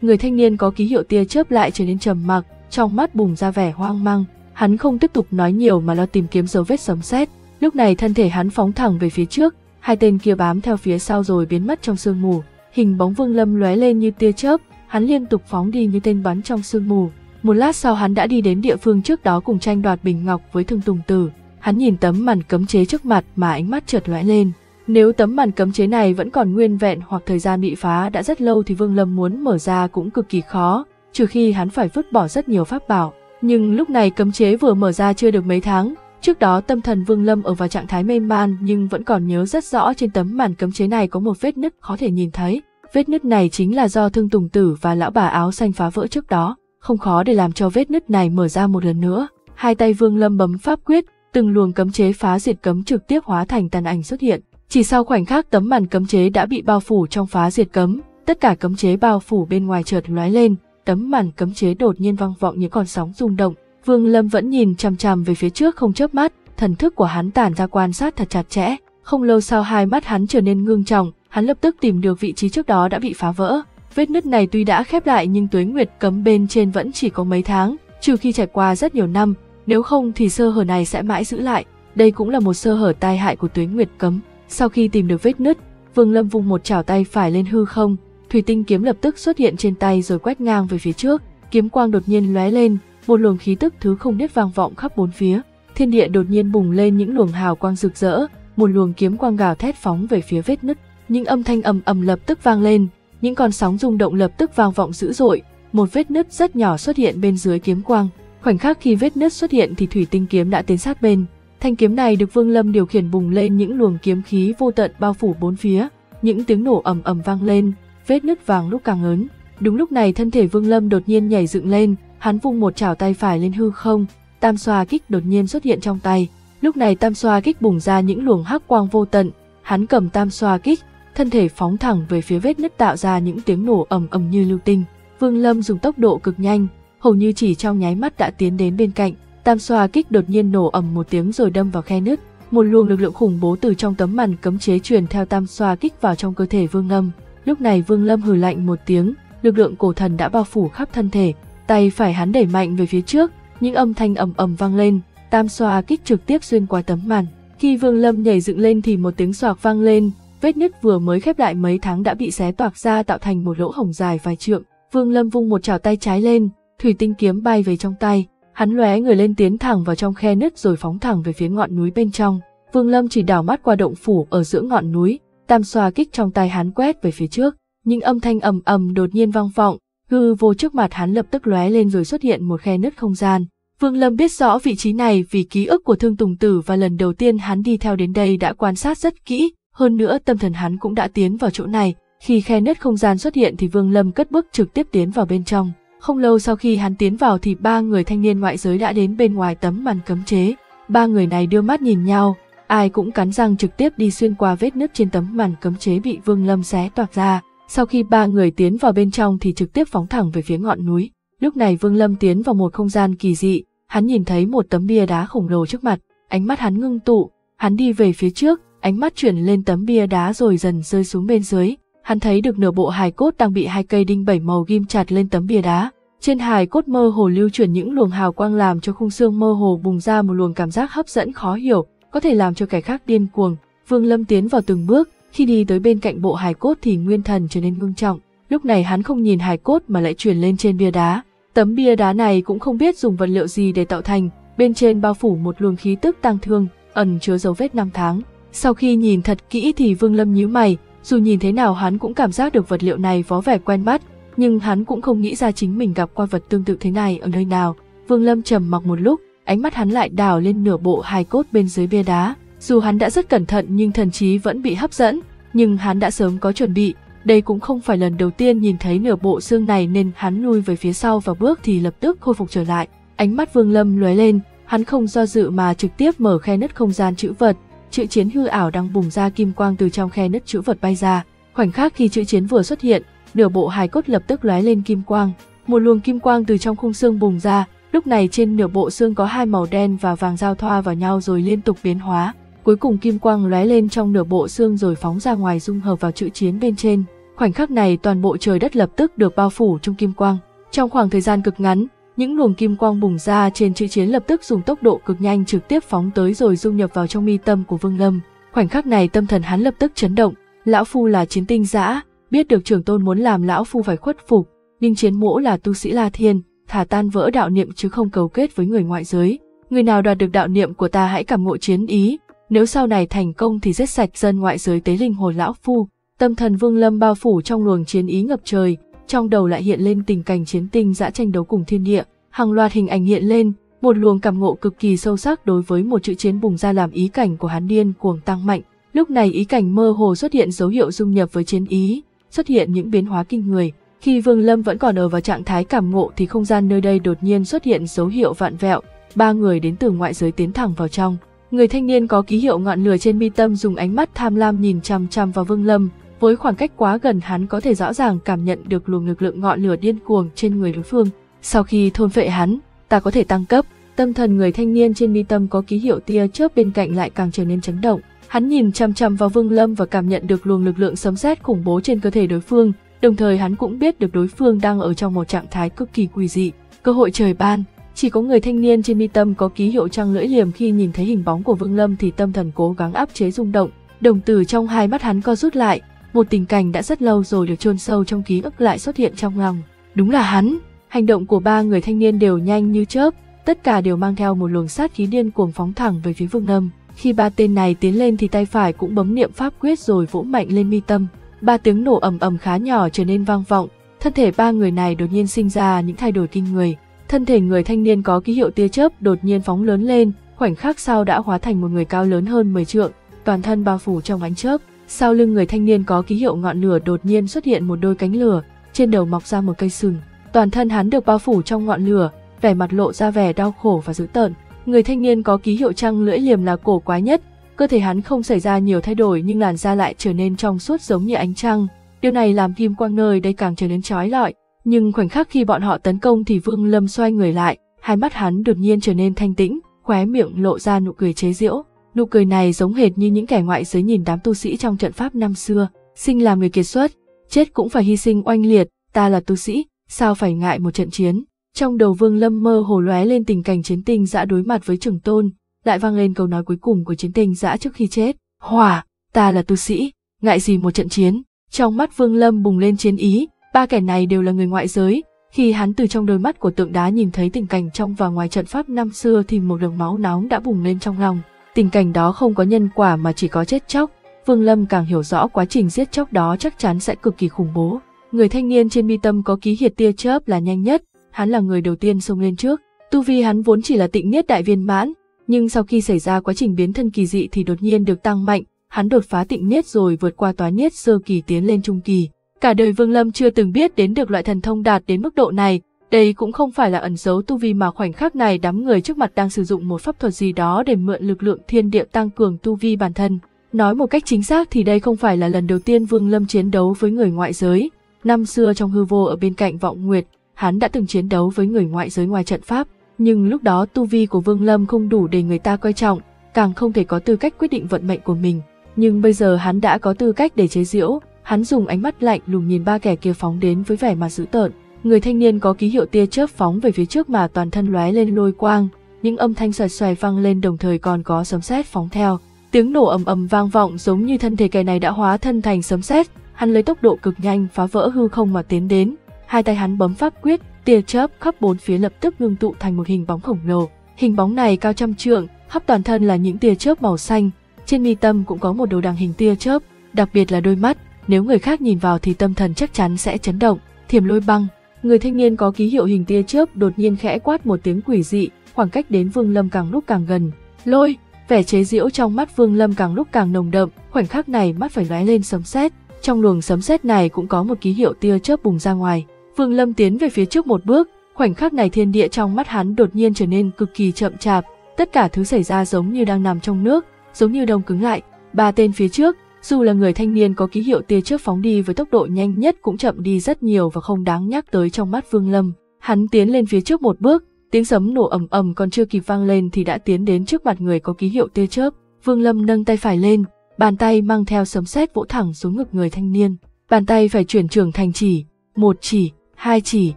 Speaker 1: Người thanh niên có ký hiệu tia chớp lại trở nên trầm mặc, trong mắt bùng ra vẻ hoang mang, hắn không tiếp tục nói nhiều mà lo tìm kiếm dấu vết sấm sét. Lúc này thân thể hắn phóng thẳng về phía trước, hai tên kia bám theo phía sau rồi biến mất trong sương mù. Hình bóng Vương Lâm lóe lên như tia chớp, hắn liên tục phóng đi như tên bắn trong sương mù. Một lát sau hắn đã đi đến địa phương trước đó cùng tranh đoạt bình ngọc với Thương Tùng Tử. Hắn nhìn tấm màn cấm chế trước mặt mà ánh mắt chợt lóe lên. Nếu tấm màn cấm chế này vẫn còn nguyên vẹn hoặc thời gian bị phá đã rất lâu thì Vương Lâm muốn mở ra cũng cực kỳ khó, trừ khi hắn phải vứt bỏ rất nhiều pháp bảo. Nhưng lúc này cấm chế vừa mở ra chưa được mấy tháng, trước đó tâm thần Vương Lâm ở vào trạng thái mê man nhưng vẫn còn nhớ rất rõ trên tấm màn cấm chế này có một vết nứt khó thể nhìn thấy. Vết nứt này chính là do Thương Tùng Tử và lão bà áo xanh phá vỡ trước đó, không khó để làm cho vết nứt này mở ra một lần nữa. Hai tay Vương Lâm bấm pháp quyết, từng luồng cấm chế phá diệt cấm trực tiếp hóa thành tàn ảnh xuất hiện. Chỉ sau khoảnh khắc tấm màn cấm chế đã bị bao phủ trong phá diệt cấm, tất cả cấm chế bao phủ bên ngoài chợt lóe lên, tấm màn cấm chế đột nhiên vang vọng những con sóng rung động. Vương Lâm vẫn nhìn chằm chằm về phía trước không chớp mắt, thần thức của hắn tản ra quan sát thật chặt chẽ. Không lâu sau hai mắt hắn trở nên ngưng trọng, hắn lập tức tìm được vị trí trước đó đã bị phá vỡ. Vết nứt này tuy đã khép lại nhưng tuế nguyệt cấm bên trên vẫn chỉ có mấy tháng, trừ khi trải qua rất nhiều năm, nếu không thì sơ hở này sẽ mãi giữ lại. Đây cũng là một sơ hở tai hại của tuế nguyệt cấm. Sau khi tìm được vết nứt, Vương Lâm vung một chảo tay phải lên hư không, thủy tinh kiếm lập tức xuất hiện trên tay rồi quét ngang về phía trước, kiếm quang đột nhiên lóe lên, một luồng khí tức thứ không biết vang vọng khắp bốn phía. Thiên địa đột nhiên bùng lên những luồng hào quang rực rỡ, một luồng kiếm quang gào thét phóng về phía vết nứt. Những âm thanh ầm ầm lập tức vang lên, những con sóng rung động lập tức vang vọng dữ dội, một vết nứt rất nhỏ xuất hiện bên dưới kiếm quang. Khoảnh khắc khi vết nứt xuất hiện thì thủy tinh kiếm đã tiến sát bên. Thanh kiếm này được Vương Lâm điều khiển bùng lên những luồng kiếm khí vô tận bao phủ bốn phía, những tiếng nổ ầm ầm vang lên, vết nứt vàng lúc càng lớn. Đúng lúc này thân thể Vương Lâm đột nhiên nhảy dựng lên, hắn vung một chảo tay phải lên hư không, tam xoa kích đột nhiên xuất hiện trong tay. Lúc này tam xoa kích bùng ra những luồng hắc quang vô tận, hắn cầm tam xoa kích, thân thể phóng thẳng về phía vết nứt tạo ra những tiếng nổ ầm ầm như lưu tinh. Vương Lâm dùng tốc độ cực nhanh, hầu như chỉ trong nháy mắt đã tiến đến bên cạnh. Tam xoa kích đột nhiên nổ ầm một tiếng rồi đâm vào khe nứt. Một luồng lực lượng khủng bố từ trong tấm màn cấm chế truyền theo tam xoa kích vào trong cơ thể Vương Lâm. Lúc này Vương Lâm hừ lạnh một tiếng, lực lượng cổ thần đã bao phủ khắp thân thể, tay phải hắn đẩy mạnh về phía trước, những âm thanh ầm ầm vang lên, tam xoa kích trực tiếp xuyên qua tấm màn. Khi Vương Lâm nhảy dựng lên thì một tiếng xoạc vang lên, vết nứt vừa mới khép lại mấy tháng đã bị xé toạc ra tạo thành một lỗ hổng dài vài trượng. Vương Lâm vung một chảo tay trái lên, thủy tinh kiếm bay về trong tay, hắn lóe người lên tiến thẳng vào trong khe nứt rồi phóng thẳng về phía ngọn núi bên trong. Vương Lâm chỉ đảo mắt qua động phủ ở giữa ngọn núi, tam xoa kích trong tay hắn quét về phía trước, những âm thanh ầm ầm đột nhiên vang vọng, hư vô trước mặt hắn lập tức lóe lên rồi xuất hiện một khe nứt không gian. Vương Lâm biết rõ vị trí này vì ký ức của Thương Tùng Tử và lần đầu tiên hắn đi theo đến đây đã quan sát rất kỹ, hơn nữa tâm thần hắn cũng đã tiến vào chỗ này. Khi khe nứt không gian xuất hiện thì Vương Lâm cất bước trực tiếp tiến vào bên trong. Không lâu sau khi hắn tiến vào thì ba người thanh niên ngoại giới đã đến bên ngoài tấm màn cấm chế. Ba người này đưa mắt nhìn nhau, ai cũng cắn răng trực tiếp đi xuyên qua vết nứt trên tấm màn cấm chế bị Vương Lâm xé toạc ra. Sau khi ba người tiến vào bên trong thì trực tiếp phóng thẳng về phía ngọn núi. Lúc này Vương Lâm tiến vào một không gian kỳ dị, hắn nhìn thấy một tấm bia đá khổng lồ trước mặt, ánh mắt hắn ngưng tụ, hắn đi về phía trước, ánh mắt chuyển lên tấm bia đá rồi dần rơi xuống bên dưới. Hắn thấy được nửa bộ hài cốt đang bị hai cây đinh bảy màu ghim chặt lên tấm bia đá. Trên hài cốt mơ hồ lưu chuyển những luồng hào quang làm cho khung xương mơ hồ bùng ra một luồng cảm giác hấp dẫn khó hiểu, có thể làm cho kẻ khác điên cuồng. Vương Lâm tiến vào từng bước, khi đi tới bên cạnh bộ hài cốt thì nguyên thần trở nên ngưng trọng. Lúc này hắn không nhìn hài cốt mà lại chuyển lên trên bia đá. Tấm bia đá này cũng không biết dùng vật liệu gì để tạo thành, bên trên bao phủ một luồng khí tức tang thương, ẩn chứa dấu vết năm tháng. Sau khi nhìn thật kỹ thì Vương Lâm nhíu mày, dù nhìn thế nào hắn cũng cảm giác được vật liệu này vó vẻ quen mắt, nhưng hắn cũng không nghĩ ra chính mình gặp qua vật tương tự thế này ở nơi nào. Vương Lâm trầm mặc một lúc, ánh mắt hắn lại đào lên nửa bộ hài cốt bên dưới bia đá. Dù hắn đã rất cẩn thận nhưng thần trí vẫn bị hấp dẫn, nhưng hắn đã sớm có chuẩn bị. Đây cũng không phải lần đầu tiên nhìn thấy nửa bộ xương này nên hắn lui về phía sau và bước thì lập tức khôi phục trở lại. Ánh mắt Vương Lâm lóe lên, hắn không do dự mà trực tiếp mở khe nứt không gian chữ vật, chữ chiến hư ảo đang bùng ra kim quang từ trong khe nứt chữ vật bay ra. Khoảnh khắc khi chữ chiến vừa xuất hiện, nửa bộ hài cốt lập tức lóe lên kim quang, một luồng kim quang từ trong khung xương bùng ra, lúc này trên nửa bộ xương có hai màu đen và vàng giao thoa vào nhau rồi liên tục biến hóa. Cuối cùng kim quang lóe lên trong nửa bộ xương rồi phóng ra ngoài dung hợp vào chữ chiến bên trên. Khoảnh khắc này toàn bộ trời đất lập tức được bao phủ trong kim quang. Trong khoảng thời gian cực ngắn, những luồng kim quang bùng ra trên chữ chiến lập tức dùng tốc độ cực nhanh trực tiếp phóng tới rồi dung nhập vào trong mi tâm của Vương Lâm. Khoảnh khắc này tâm thần hắn lập tức chấn động, lão phu là chiến tinh dã, biết được trưởng tôn muốn làm lão phu phải khuất phục, nhưng chiến mỗ là tu sĩ La Thiên, thả tan vỡ đạo niệm chứ không cầu kết với người ngoại giới. Người nào đoạt được đạo niệm của ta hãy cảm ngộ chiến ý, nếu sau này thành công thì giết sạch dân ngoại giới tế linh hồn lão phu. Tâm thần Vương Lâm bao phủ trong luồng chiến ý ngập trời, trong đầu lại hiện lên tình cảnh chiến tinh dã tranh đấu cùng thiên địa, hàng loạt hình ảnh hiện lên, một luồng cảm ngộ cực kỳ sâu sắc đối với một chữ chiến bùng ra làm ý cảnh của hắn điên cuồng tăng mạnh. Lúc này ý cảnh mơ hồ xuất hiện dấu hiệu dung nhập với chiến ý, xuất hiện những biến hóa kinh người. Khi Vương Lâm vẫn còn ở vào trạng thái cảm ngộ thì không gian nơi đây đột nhiên xuất hiện dấu hiệu vạn vẹo, ba người đến từ ngoại giới tiến thẳng vào trong. Người thanh niên có ký hiệu ngọn lửa trên mi tâm dùng ánh mắt tham lam nhìn chằm chằm vào Vương Lâm, với khoảng cách quá gần hắn có thể rõ ràng cảm nhận được luồng lực lượng ngọn lửa điên cuồng trên người đối phương. Sau khi thôn phệ hắn, ta có thể tăng cấp. Tâm thần người thanh niên trên mi tâm có ký hiệu tia chớp bên cạnh lại càng trở nên chấn động. Hắn nhìn chằm chằm vào Vương Lâm và cảm nhận được luồng lực lượng sấm sét khủng bố trên cơ thể đối phương, đồng thời hắn cũng biết được đối phương đang ở trong một trạng thái cực kỳ quỷ dị. Cơ hội trời ban, chỉ có người thanh niên trên mi tâm có ký hiệu trăng lưỡi liềm khi nhìn thấy hình bóng của Vương Lâm thì tâm thần cố gắng áp chế rung động, đồng tử trong hai mắt hắn co rút lại, một tình cảnh đã rất lâu rồi được chôn sâu trong ký ức lại xuất hiện trong lòng. Đúng là hắn, hành động của ba người thanh niên đều nhanh như chớp, tất cả đều mang theo một luồng sát khí điên cuồng phóng thẳng về phía Vương Lâm. Khi ba tên này tiến lên thì tay phải cũng bấm niệm pháp quyết rồi vỗ mạnh lên mi tâm. Ba tiếng nổ ầm ầm khá nhỏ trở nên vang vọng, thân thể ba người này đột nhiên sinh ra những thay đổi kinh người. Thân thể người thanh niên có ký hiệu tia chớp đột nhiên phóng lớn lên, khoảnh khắc sau đã hóa thành một người cao lớn hơn 10 trượng, toàn thân bao phủ trong ánh chớp. Sau lưng người thanh niên có ký hiệu ngọn lửa đột nhiên xuất hiện một đôi cánh lửa, trên đầu mọc ra một cây sừng. Toàn thân hắn được bao phủ trong ngọn lửa, vẻ mặt lộ ra vẻ đau khổ và dữ tợn. Người thanh niên có ký hiệu trăng lưỡi liềm là cổ quái nhất, cơ thể hắn không xảy ra nhiều thay đổi nhưng làn da lại trở nên trong suốt giống như ánh trăng. Điều này làm kim quang nơi đây càng trở nên chói lọi. Nhưng khoảnh khắc khi bọn họ tấn công thì Vương Lâm xoay người lại, hai mắt hắn đột nhiên trở nên thanh tĩnh, khóe miệng lộ ra nụ cười chế giễu. Nụ cười này giống hệt như những kẻ ngoại giới nhìn đám tu sĩ trong trận pháp năm xưa, sinh làm người kiệt xuất, chết cũng phải hy sinh oanh liệt, ta là tu sĩ, sao phải ngại một trận chiến. Trong đầu Vương Lâm mơ hồ lóe lên tình cảnh chiến tình dã đối mặt với Trường Tôn, lại vang lên câu nói cuối cùng của chiến tình dã trước khi chết. Hỏa, ta là tu sĩ, ngại gì một trận chiến. Trong mắt Vương Lâm bùng lên chiến ý, ba kẻ này đều là người ngoại giới. Khi hắn từ trong đôi mắt của tượng đá nhìn thấy tình cảnh trong và ngoài trận pháp năm xưa thì một đường máu nóng đã bùng lên trong lòng. Tình cảnh đó không có nhân quả mà chỉ có chết chóc. Vương Lâm càng hiểu rõ quá trình giết chóc đó chắc chắn sẽ cực kỳ khủng bố. Người thanh niên trên mi tâm có ký hiệt tia chớp là nhanh nhất, hắn là người đầu tiên xông lên trước. Tu vi hắn vốn chỉ là tịnh niết đại viên mãn, nhưng sau khi xảy ra quá trình biến thân kỳ dị thì đột nhiên được tăng mạnh, hắn đột phá tịnh niết rồi vượt qua toái niết sơ kỳ tiến lên trung kỳ. Cả đời Vương Lâm chưa từng biết đến được loại thần thông đạt đến mức độ này, đây cũng không phải là ẩn giấu tu vi mà khoảnh khắc này đám người trước mặt đang sử dụng một pháp thuật gì đó để mượn lực lượng thiên địa tăng cường tu vi bản thân. Nói một cách chính xác thì đây không phải là lần đầu tiên Vương Lâm chiến đấu với người ngoại giới. Năm xưa trong hư vô ở bên cạnh Vọng Nguyệt, hắn đã từng chiến đấu với người ngoại giới ngoài trận pháp, nhưng lúc đó tu vi của Vương Lâm không đủ để người ta coi trọng, càng không thể có tư cách quyết định vận mệnh của mình. Nhưng bây giờ hắn đã có tư cách để chế giễu, hắn dùng ánh mắt lạnh lùng nhìn ba kẻ kia phóng đến với vẻ mặt dữ tợn. Người thanh niên có ký hiệu tia chớp phóng về phía trước mà toàn thân lóe lên lôi quang, những âm thanh xoài xoài vang lên đồng thời còn có sấm sét phóng theo. Tiếng nổ ầm ầm vang vọng giống như thân thể kẻ này đã hóa thân thành sấm sét, hắn lấy tốc độ cực nhanh phá vỡ hư không mà tiến đến. Hai tay hắn bấm pháp quyết, tia chớp khắp bốn phía lập tức ngưng tụ thành một hình bóng khổng lồ. Hình bóng này cao trăm trượng, khắp toàn thân là những tia chớp màu xanh, trên mi tâm cũng có một đồ đằng hình tia chớp, đặc biệt là đôi mắt, nếu người khác nhìn vào thì tâm thần chắc chắn sẽ chấn động. Thiểm lôi băng, người thanh niên có ký hiệu hình tia chớp đột nhiên khẽ quát một tiếng quỷ dị, khoảng cách đến Vương Lâm càng lúc càng gần. Lôi, vẻ chế giễu trong mắt Vương Lâm càng lúc càng nồng đậm, khoảnh khắc này mắt phải lóe lên sấm sét, trong luồng sấm sét này cũng có một ký hiệu tia chớp bùng ra ngoài. Vương Lâm tiến về phía trước một bước, khoảnh khắc này thiên địa trong mắt hắn đột nhiên trở nên cực kỳ chậm chạp, tất cả thứ xảy ra giống như đang nằm trong nước, giống như đông cứng lại. Ba tên phía trước, dù là người thanh niên có ký hiệu tia chớp phóng đi với tốc độ nhanh nhất cũng chậm đi rất nhiều và không đáng nhắc tới trong mắt Vương Lâm. Hắn tiến lên phía trước một bước, tiếng sấm nổ ầm ầm còn chưa kịp vang lên thì đã tiến đến trước mặt người có ký hiệu tia chớp. Vương Lâm nâng tay phải lên, bàn tay mang theo sấm sét vỗ thẳng xuống ngực người thanh niên. Bàn tay phải chuyển trường thành chỉ, một chỉ, hai chỉ,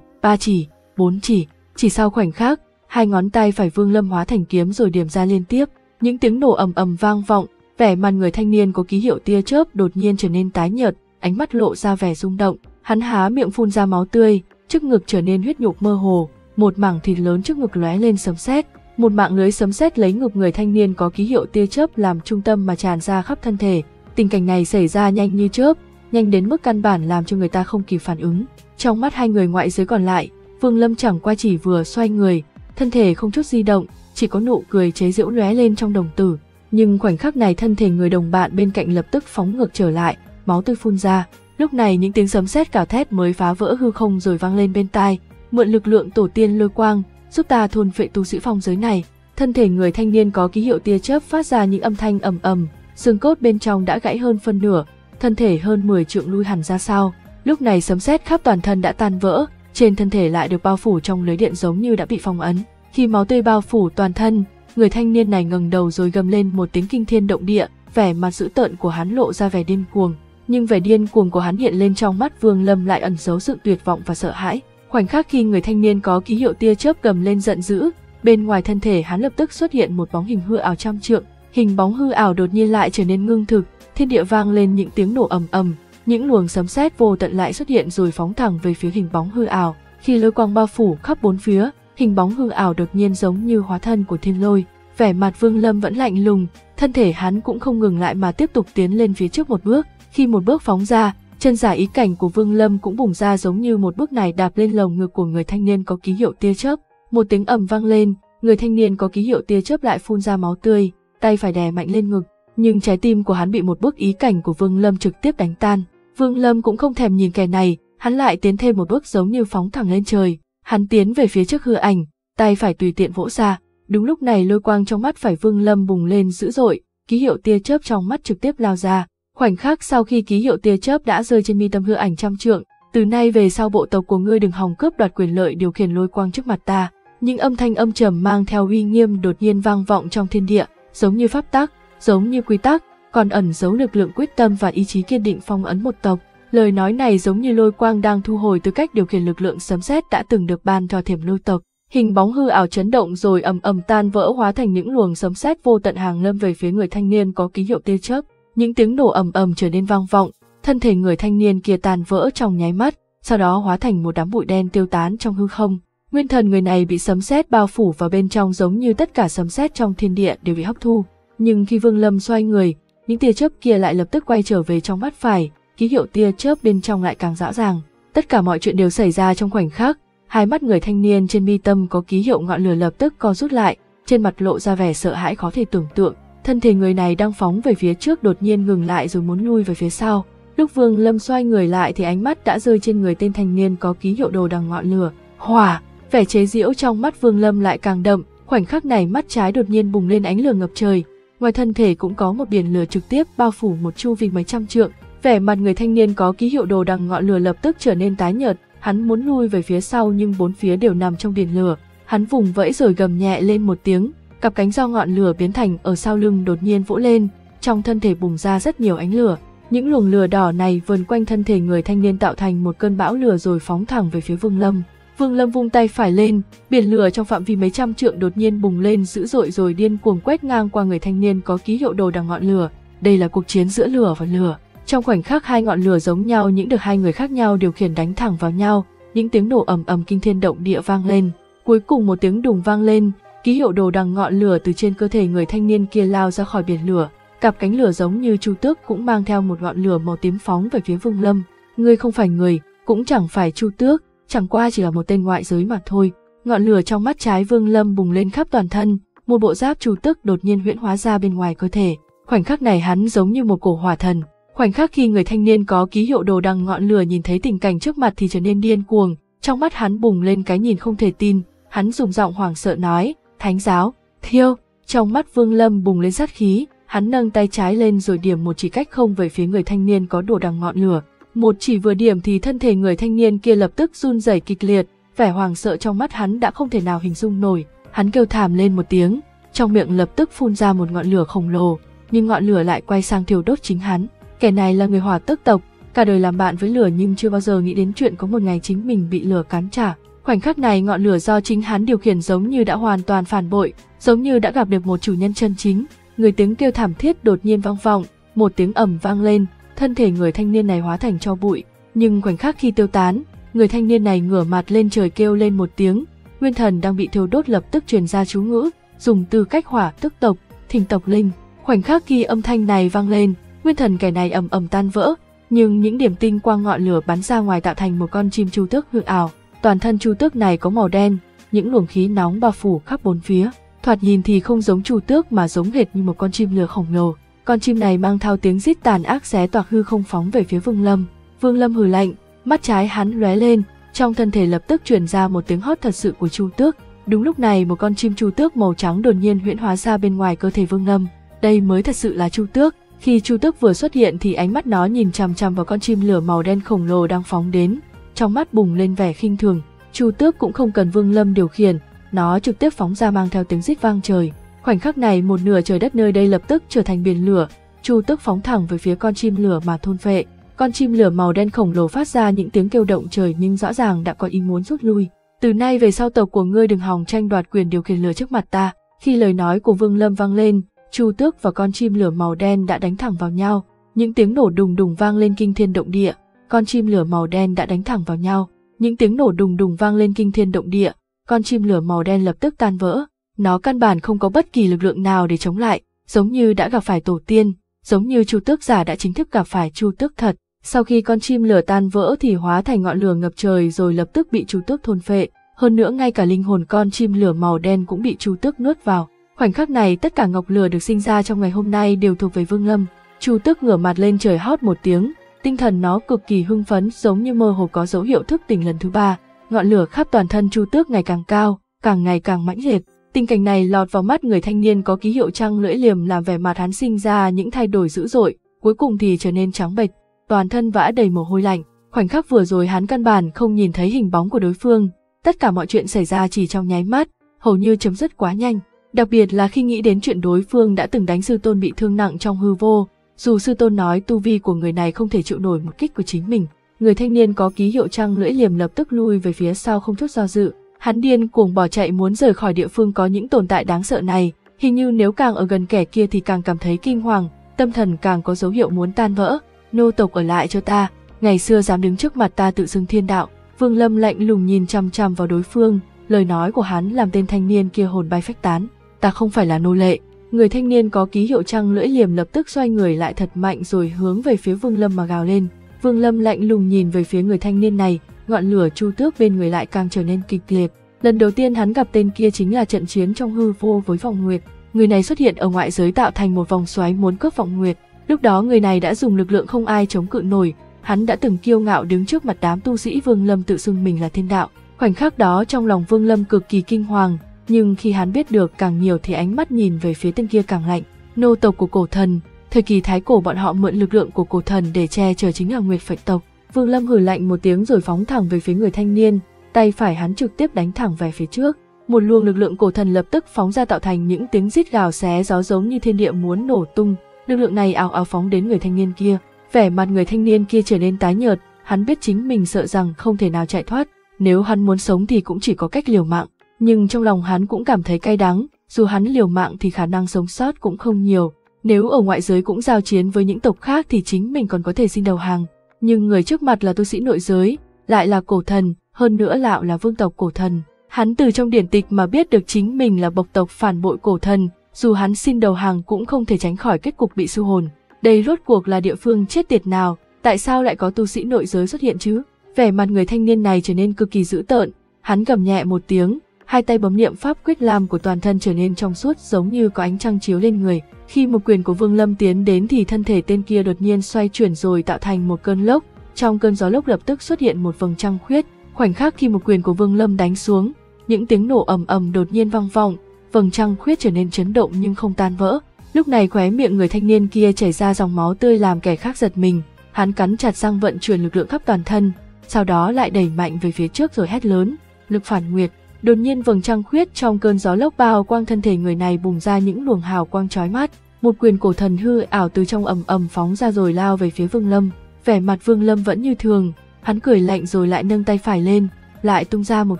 Speaker 1: ba chỉ, bốn chỉ. Chỉ sau khoảnh khắc, hai ngón tay phải Vương Lâm hóa thành kiếm rồi điểm ra liên tiếp. Những tiếng nổ ầm ầm vang vọng, vẻ mặt người thanh niên có ký hiệu tia chớp đột nhiên trở nên tái nhợt, ánh mắt lộ ra vẻ rung động, hắn há miệng phun ra máu tươi, trước ngực trở nên huyết nhục mơ hồ, một mảng thịt lớn trước ngực lóe lên sấm sét, một mạng lưới sấm sét lấy ngực người thanh niên có ký hiệu tia chớp làm trung tâm mà tràn ra khắp thân thể. Tình cảnh này xảy ra nhanh như chớp, nhanh đến mức căn bản làm cho người ta không kịp phản ứng. Trong mắt hai người ngoại giới còn lại, Vương Lâm chẳng qua chỉ vừa xoay người, thân thể không chút di động, chỉ có nụ cười chế giễu lóe lên trong đồng tử. Nhưng khoảnh khắc này thân thể người đồng bạn bên cạnh lập tức phóng ngược trở lại, máu tươi phun ra. Lúc này những tiếng sấm sét cào thét mới phá vỡ hư không rồi vang lên bên tai, mượn lực lượng tổ tiên lôi quang, giúp ta thôn phệ tu sĩ phong giới này. Thân thể người thanh niên có ký hiệu tia chớp phát ra những âm thanh ầm ầm, xương cốt bên trong đã gãy hơn phân nửa, thân thể hơn 10 trượng lui hẳn ra sau. Lúc này sấm sét khắp toàn thân đã tan vỡ, trên thân thể lại được bao phủ trong lưới điện giống như đã bị phong ấn. Khi máu tươi bao phủ toàn thân, người thanh niên này ngẩng đầu rồi gầm lên một tiếng kinh thiên động địa, vẻ mặt dữ tợn của hắn lộ ra vẻ điên cuồng, nhưng vẻ điên cuồng của hắn hiện lên trong mắt Vương Lâm lại ẩn giấu sự tuyệt vọng và sợ hãi. Khoảnh khắc khi người thanh niên có ký hiệu tia chớp gầm lên giận dữ, bên ngoài thân thể hắn lập tức xuất hiện một bóng hình hư ảo trăm trượng, hình bóng hư ảo đột nhiên lại trở nên ngưng thực, thiên địa vang lên những tiếng nổ ầm ầm, những luồng sấm sét vô tận lại xuất hiện rồi phóng thẳng về phía hình bóng hư ảo. Khi lôi quang bao phủ khắp bốn phía, hình bóng hư ảo đột nhiên giống như hóa thân của thiên lôi. Vẻ mặt Vương Lâm vẫn lạnh lùng, thân thể hắn cũng không ngừng lại mà tiếp tục tiến lên phía trước một bước. Khi một bước phóng ra, chân giả ý cảnh của Vương Lâm cũng bùng ra giống như một bước này đạp lên lồng ngực của người thanh niên có ký hiệu tia chớp. Một tiếng ầm vang lên, người thanh niên có ký hiệu tia chớp lại phun ra máu tươi, tay phải đè mạnh lên ngực, nhưng trái tim của hắn bị một bước ý cảnh của Vương Lâm trực tiếp đánh tan. Vương Lâm cũng không thèm nhìn kẻ này, hắn lại tiến thêm một bước giống như phóng thẳng lên trời. Hắn tiến về phía trước hư ảnh, tay phải tùy tiện vỗ ra. Đúng lúc này lôi quang trong mắt phải Vương Lâm bùng lên dữ dội, ký hiệu tia chớp trong mắt trực tiếp lao ra. Khoảnh khắc sau khi ký hiệu tia chớp đã rơi trên mi tâm hư ảnh trăm trượng, từ nay về sau bộ tộc của ngươi đừng hòng cướp đoạt quyền lợi điều khiển lôi quang trước mặt ta. Những âm thanh âm trầm mang theo uy nghiêm đột nhiên vang vọng trong thiên địa, giống như pháp tắc, giống như quy tắc, còn ẩn giấu lực lượng quyết tâm và ý chí kiên định phong ấn một tộc. Lời nói này giống như lôi quang đang thu hồi tư cách điều khiển lực lượng sấm sét đã từng được ban cho thiểm lôi tộc. Hình bóng hư ảo chấn động rồi ầm ầm tan vỡ hóa thành những luồng sấm sét vô tận hàng lâm về phía người thanh niên có ký hiệu tia chớp. Những tiếng nổ ầm ầm trở nên vang vọng, thân thể người thanh niên kia tan vỡ trong nháy mắt, sau đó hóa thành một đám bụi đen tiêu tán trong hư không. Nguyên thần người này bị sấm sét bao phủ vào bên trong giống như tất cả sấm sét trong thiên địa đều bị hấp thu. Nhưng khi Vương Lâm xoay người, những tia chớp kia lại lập tức quay trở về trong mắt phải, ký hiệu tia chớp bên trong lại càng rõ ràng. Tất cả mọi chuyện đều xảy ra trong khoảnh khắc, hai mắt người thanh niên trên mi tâm có ký hiệu ngọn lửa lập tức co rút lại, trên mặt lộ ra vẻ sợ hãi khó thể tưởng tượng. Thân thể người này đang phóng về phía trước đột nhiên ngừng lại rồi muốn lui về phía sau. Lúc Vương Lâm xoay người lại thì ánh mắt đã rơi trên người tên thanh niên có ký hiệu đồ đằng ngọn lửa. Hỏa, vẻ chế giễu trong mắt Vương Lâm lại càng đậm, khoảnh khắc này mắt trái đột nhiên bùng lên ánh lửa ngập trời, ngoài thân thể cũng có một biển lửa trực tiếp bao phủ một chu vi mấy trăm trượng. Vẻ mặt người thanh niên có ký hiệu đồ đằng ngọn lửa lập tức trở nên tái nhợt, hắn muốn lui về phía sau nhưng bốn phía đều nằm trong biển lửa. Hắn vùng vẫy rồi gầm nhẹ lên một tiếng, cặp cánh do ngọn lửa biến thành ở sau lưng đột nhiên vỗ lên, trong thân thể bùng ra rất nhiều ánh lửa. Những luồng lửa đỏ này vần quanh thân thể người thanh niên tạo thành một cơn bão lửa rồi phóng thẳng về phía Vương Lâm. Vương Lâm vung tay phải lên, biển lửa trong phạm vi mấy trăm trượng đột nhiên bùng lên dữ dội rồi điên cuồng quét ngang qua người thanh niên có ký hiệu đồ đằng ngọn lửa. Đây là cuộc chiến giữa lửa và lửa. Trong khoảnh khắc hai ngọn lửa giống nhau những được hai người khác nhau điều khiển đánh thẳng vào nhau, những tiếng nổ ầm ầm kinh thiên động địa vang lên. Cuối cùng một tiếng đùng vang lên, ký hiệu đồ đằng ngọn lửa từ trên cơ thể người thanh niên kia lao ra khỏi biển lửa. Cặp cánh lửa giống như chu tước cũng mang theo một ngọn lửa màu tím phóng về phía Vương Lâm. Ngươi không phải người, cũng chẳng phải chu tước, chẳng qua chỉ là một tên ngoại giới mà thôi. Ngọn lửa trong mắt trái Vương Lâm bùng lên khắp toàn thân, một bộ giáp chu tước đột nhiên huyễn hóa ra bên ngoài cơ thể. Khoảnh khắc này hắn giống như một cổ hỏa thần. Khoảnh khắc khi người thanh niên có ký hiệu đồ đằng ngọn lửa nhìn thấy tình cảnh trước mặt thì trở nên điên cuồng, trong mắt hắn bùng lên cái nhìn không thể tin, hắn dùng giọng hoảng sợ nói, thánh giáo, thiêu, trong mắt Vương Lâm bùng lên sát khí, hắn nâng tay trái lên rồi điểm một chỉ cách không về phía người thanh niên có đồ đằng ngọn lửa, một chỉ vừa điểm thì thân thể người thanh niên kia lập tức run rẩy kịch liệt, vẻ hoàng sợ trong mắt hắn đã không thể nào hình dung nổi. Hắn kêu thảm lên một tiếng, trong miệng lập tức phun ra một ngọn lửa khổng lồ, nhưng ngọn lửa lại quay sang thiêu đốt chính hắn. Kẻ này là người hỏa tức tộc, cả đời làm bạn với lửa nhưng chưa bao giờ nghĩ đến chuyện có một ngày chính mình bị lửa cắn trả. Khoảnh khắc này ngọn lửa do chính hắn điều khiển giống như đã hoàn toàn phản bội, giống như đã gặp được một chủ nhân chân chính. Người tiếng kêu thảm thiết đột nhiên vang vọng, một tiếng ầm vang lên, thân thể người thanh niên này hóa thành cho bụi, nhưng khoảnh khắc khi tiêu tán, người thanh niên này ngửa mặt lên trời kêu lên một tiếng, nguyên thần đang bị thiêu đốt lập tức truyền ra chú ngữ, dùng từ cách hỏa tức tộc, thình tộc linh. Khoảnh khắc khi âm thanh này vang lên, nguyên thần kẻ này ầm ầm tan vỡ, nhưng những điểm tinh quang ngọn lửa bắn ra ngoài tạo thành một con chim chu tước hư ảo. Toàn thân chu tước này có màu đen, những luồng khí nóng bao phủ khắp bốn phía. Thoạt nhìn thì không giống chu tước mà giống hệt như một con chim lửa khổng lồ. Con chim này mang thao tiếng rít tàn ác xé toạc hư không phóng về phía Vương Lâm. Vương Lâm hừ lạnh, mắt trái hắn lóe lên, trong thân thể lập tức truyền ra một tiếng hót thật sự của Chu Tước. Đúng lúc này một con chim Chu Tước màu trắng đột nhiên huyễn hóa ra bên ngoài cơ thể Vương Lâm. Đây mới thật sự là Chu Tước. Khi Chu Tước vừa xuất hiện thì ánh mắt nó nhìn chằm chằm vào con chim lửa màu đen khổng lồ đang phóng đến, trong mắt bùng lên vẻ khinh thường. Chu Tước cũng không cần Vương Lâm điều khiển, nó trực tiếp phóng ra mang theo tiếng rít vang trời. Khoảnh khắc này một nửa trời đất nơi đây lập tức trở thành biển lửa, Chu Tước phóng thẳng về phía con chim lửa mà thôn phệ. Con chim lửa màu đen khổng lồ phát ra những tiếng kêu động trời nhưng rõ ràng đã có ý muốn rút lui. Từ nay về sau tộc của ngươi đừng hòng tranh đoạt quyền điều khiển lửa trước mặt ta. Khi lời nói của Vương Lâm vang lên, Chu Tước và con chim lửa màu đen đã đánh thẳng vào nhau. những tiếng nổ đùng đùng vang lên kinh thiên động địa, con chim lửa màu đen đã đánh thẳng vào nhau. Những tiếng nổ đùng đùng vang lên kinh thiên động địa, con chim lửa màu đen lập tức tan vỡ. Nó căn bản không có bất kỳ lực lượng nào để chống lại, giống như đã gặp phải tổ tiên, giống như chu tước giả đã chính thức gặp phải chu tước thật. Sau khi con chim lửa tan vỡ thì hóa thành ngọn lửa ngập trời rồi lập tức bị chu tước thôn phệ. Hơn nữa ngay cả linh hồn con chim lửa màu đen cũng bị chu tước nuốt vào. Khoảnh khắc này tất cả ngọc lửa được sinh ra trong ngày hôm nay đều thuộc về Vương Lâm. Chu Tước ngửa mặt lên trời hót một tiếng, tinh thần nó cực kỳ hưng phấn giống như mơ hồ có dấu hiệu thức tỉnh lần thứ ba. Ngọn lửa khắp toàn thân Chu Tước ngày càng cao, càng ngày càng mãnh liệt. Tình cảnh này lọt vào mắt người thanh niên có ký hiệu trăng lưỡi liềm làm vẻ mặt hắn sinh ra những thay đổi dữ dội, cuối cùng thì trở nên trắng bệch, toàn thân vã đầy mồ hôi lạnh. Khoảnh khắc vừa rồi hắn căn bản không nhìn thấy hình bóng của đối phương, tất cả mọi chuyện xảy ra chỉ trong nháy mắt, hầu như chấm dứt quá nhanh. Đặc biệt là khi nghĩ đến chuyện đối phương đã từng đánh sư tôn bị thương nặng trong hư vô, dù sư tôn nói tu vi của người này không thể chịu nổi một kích của chính mình. Người thanh niên có ký hiệu trăng lưỡi liềm lập tức lui về phía sau không chút do dự. Hắn điên cuồng bỏ chạy muốn rời khỏi địa phương có những tồn tại đáng sợ này, hình như nếu càng ở gần kẻ kia thì càng cảm thấy kinh hoàng, tâm thần càng có dấu hiệu muốn tan vỡ. Nô tộc ở lại cho ta, ngày xưa dám đứng trước mặt ta tự xưng thiên đạo. Vương Lâm lạnh lùng nhìn chăm chăm vào đối phương, lời nói của hắn làm tên thanh niên kia hồn bay phách tán ta không phải là nô lệ. Người thanh niên có ký hiệu trăng lưỡi liềm lập tức xoay người lại thật mạnh rồi hướng về phía Vương Lâm mà gào lên. Vương Lâm lạnh lùng nhìn về phía người thanh niên này, ngọn lửa chu tước bên người lại càng trở nên kịch liệt. Lần đầu tiên hắn gặp tên kia chính là trận chiến trong hư vô với vòng nguyệt. Người này xuất hiện ở ngoại giới tạo thành một vòng xoáy muốn cướp vòng nguyệt. Lúc đó người này đã dùng lực lượng không ai chống cự nổi, hắn đã từng kiêu ngạo đứng trước mặt đám tu sĩ Vương Lâm tự xưng mình là thiên đạo. Khoảnh khắc đó trong lòng Vương Lâm cực kỳ kinh hoàng, nhưng khi hắn biết được càng nhiều thì ánh mắt nhìn về phía tên kia càng lạnh. Nô tộc của cổ thần, thời kỳ thái cổ bọn họ mượn lực lượng của cổ thần để che chở chính là Nguyệt phệ tộc. Vương Lâm hừ lạnh một tiếng rồi phóng thẳng về phía người thanh niên, tay phải hắn trực tiếp đánh thẳng về phía trước. Một luồng lực lượng cổ thần lập tức phóng ra tạo thành những tiếng rít gào xé gió giống như thiên địa muốn nổ tung. Lực lượng này ảo ảo phóng đến người thanh niên kia. Vẻ mặt người thanh niên kia trở nên tái nhợt, hắn biết chính mình sợ rằng không thể nào chạy thoát, nếu hắn muốn sống thì cũng chỉ có cách liều mạng nhưng trong lòng hắn cũng cảm thấy cay đắng, dù hắn liều mạng thì khả năng sống sót cũng không nhiều, nếu ở ngoại giới cũng giao chiến với những tộc khác thì chính mình còn có thể xin đầu hàng, nhưng người trước mặt là tu sĩ nội giới, lại là cổ thần, hơn nữa lạo là vương tộc cổ thần. Hắn từ trong điển tịch mà biết được chính mình là bộc tộc phản bội cổ thần, dù hắn xin đầu hàng cũng không thể tránh khỏi kết cục bị su hồn. Đây rốt cuộc là địa phương chết tiệt nào, tại sao lại có tu sĩ nội giới xuất hiện chứ? Vẻ mặt người thanh niên này trở nên cực kỳ dữ tợn, hắn gầm nhẹ một tiếng, hai tay bấm niệm pháp quyết làm của toàn thân trở nên trong suốt giống như có ánh trăng chiếu lên người. Khi một quyền của Vương Lâm tiến đến thì thân thể tên kia đột nhiên xoay chuyển rồi tạo thành một cơn lốc. Trong cơn gió lốc lập tức xuất hiện một vầng trăng khuyết. Khoảnh khắc khi một quyền của Vương Lâm đánh xuống, những tiếng nổ ầm ầm đột nhiên vang vọng, vầng trăng khuyết trở nên chấn động nhưng không tan vỡ. Lúc này khóe miệng người thanh niên kia chảy ra dòng máu tươi làm kẻ khác giật mình. Hắn cắn chặt răng vận chuyển lực lượng khắp toàn thân, sau đó lại đẩy mạnh về phía trước rồi hét lớn, lực phản nguyệt Đột nhiên vầng trăng khuyết trong cơn gió lốc bao quang thân thể người này bùng ra những luồng hào quang chói mắt. Một quyền cổ thần hư ảo từ trong ầm ầm phóng ra rồi lao về phía Vương Lâm. Vẻ mặt Vương Lâm vẫn như thường, hắn cười lạnh rồi lại nâng tay phải lên, lại tung ra một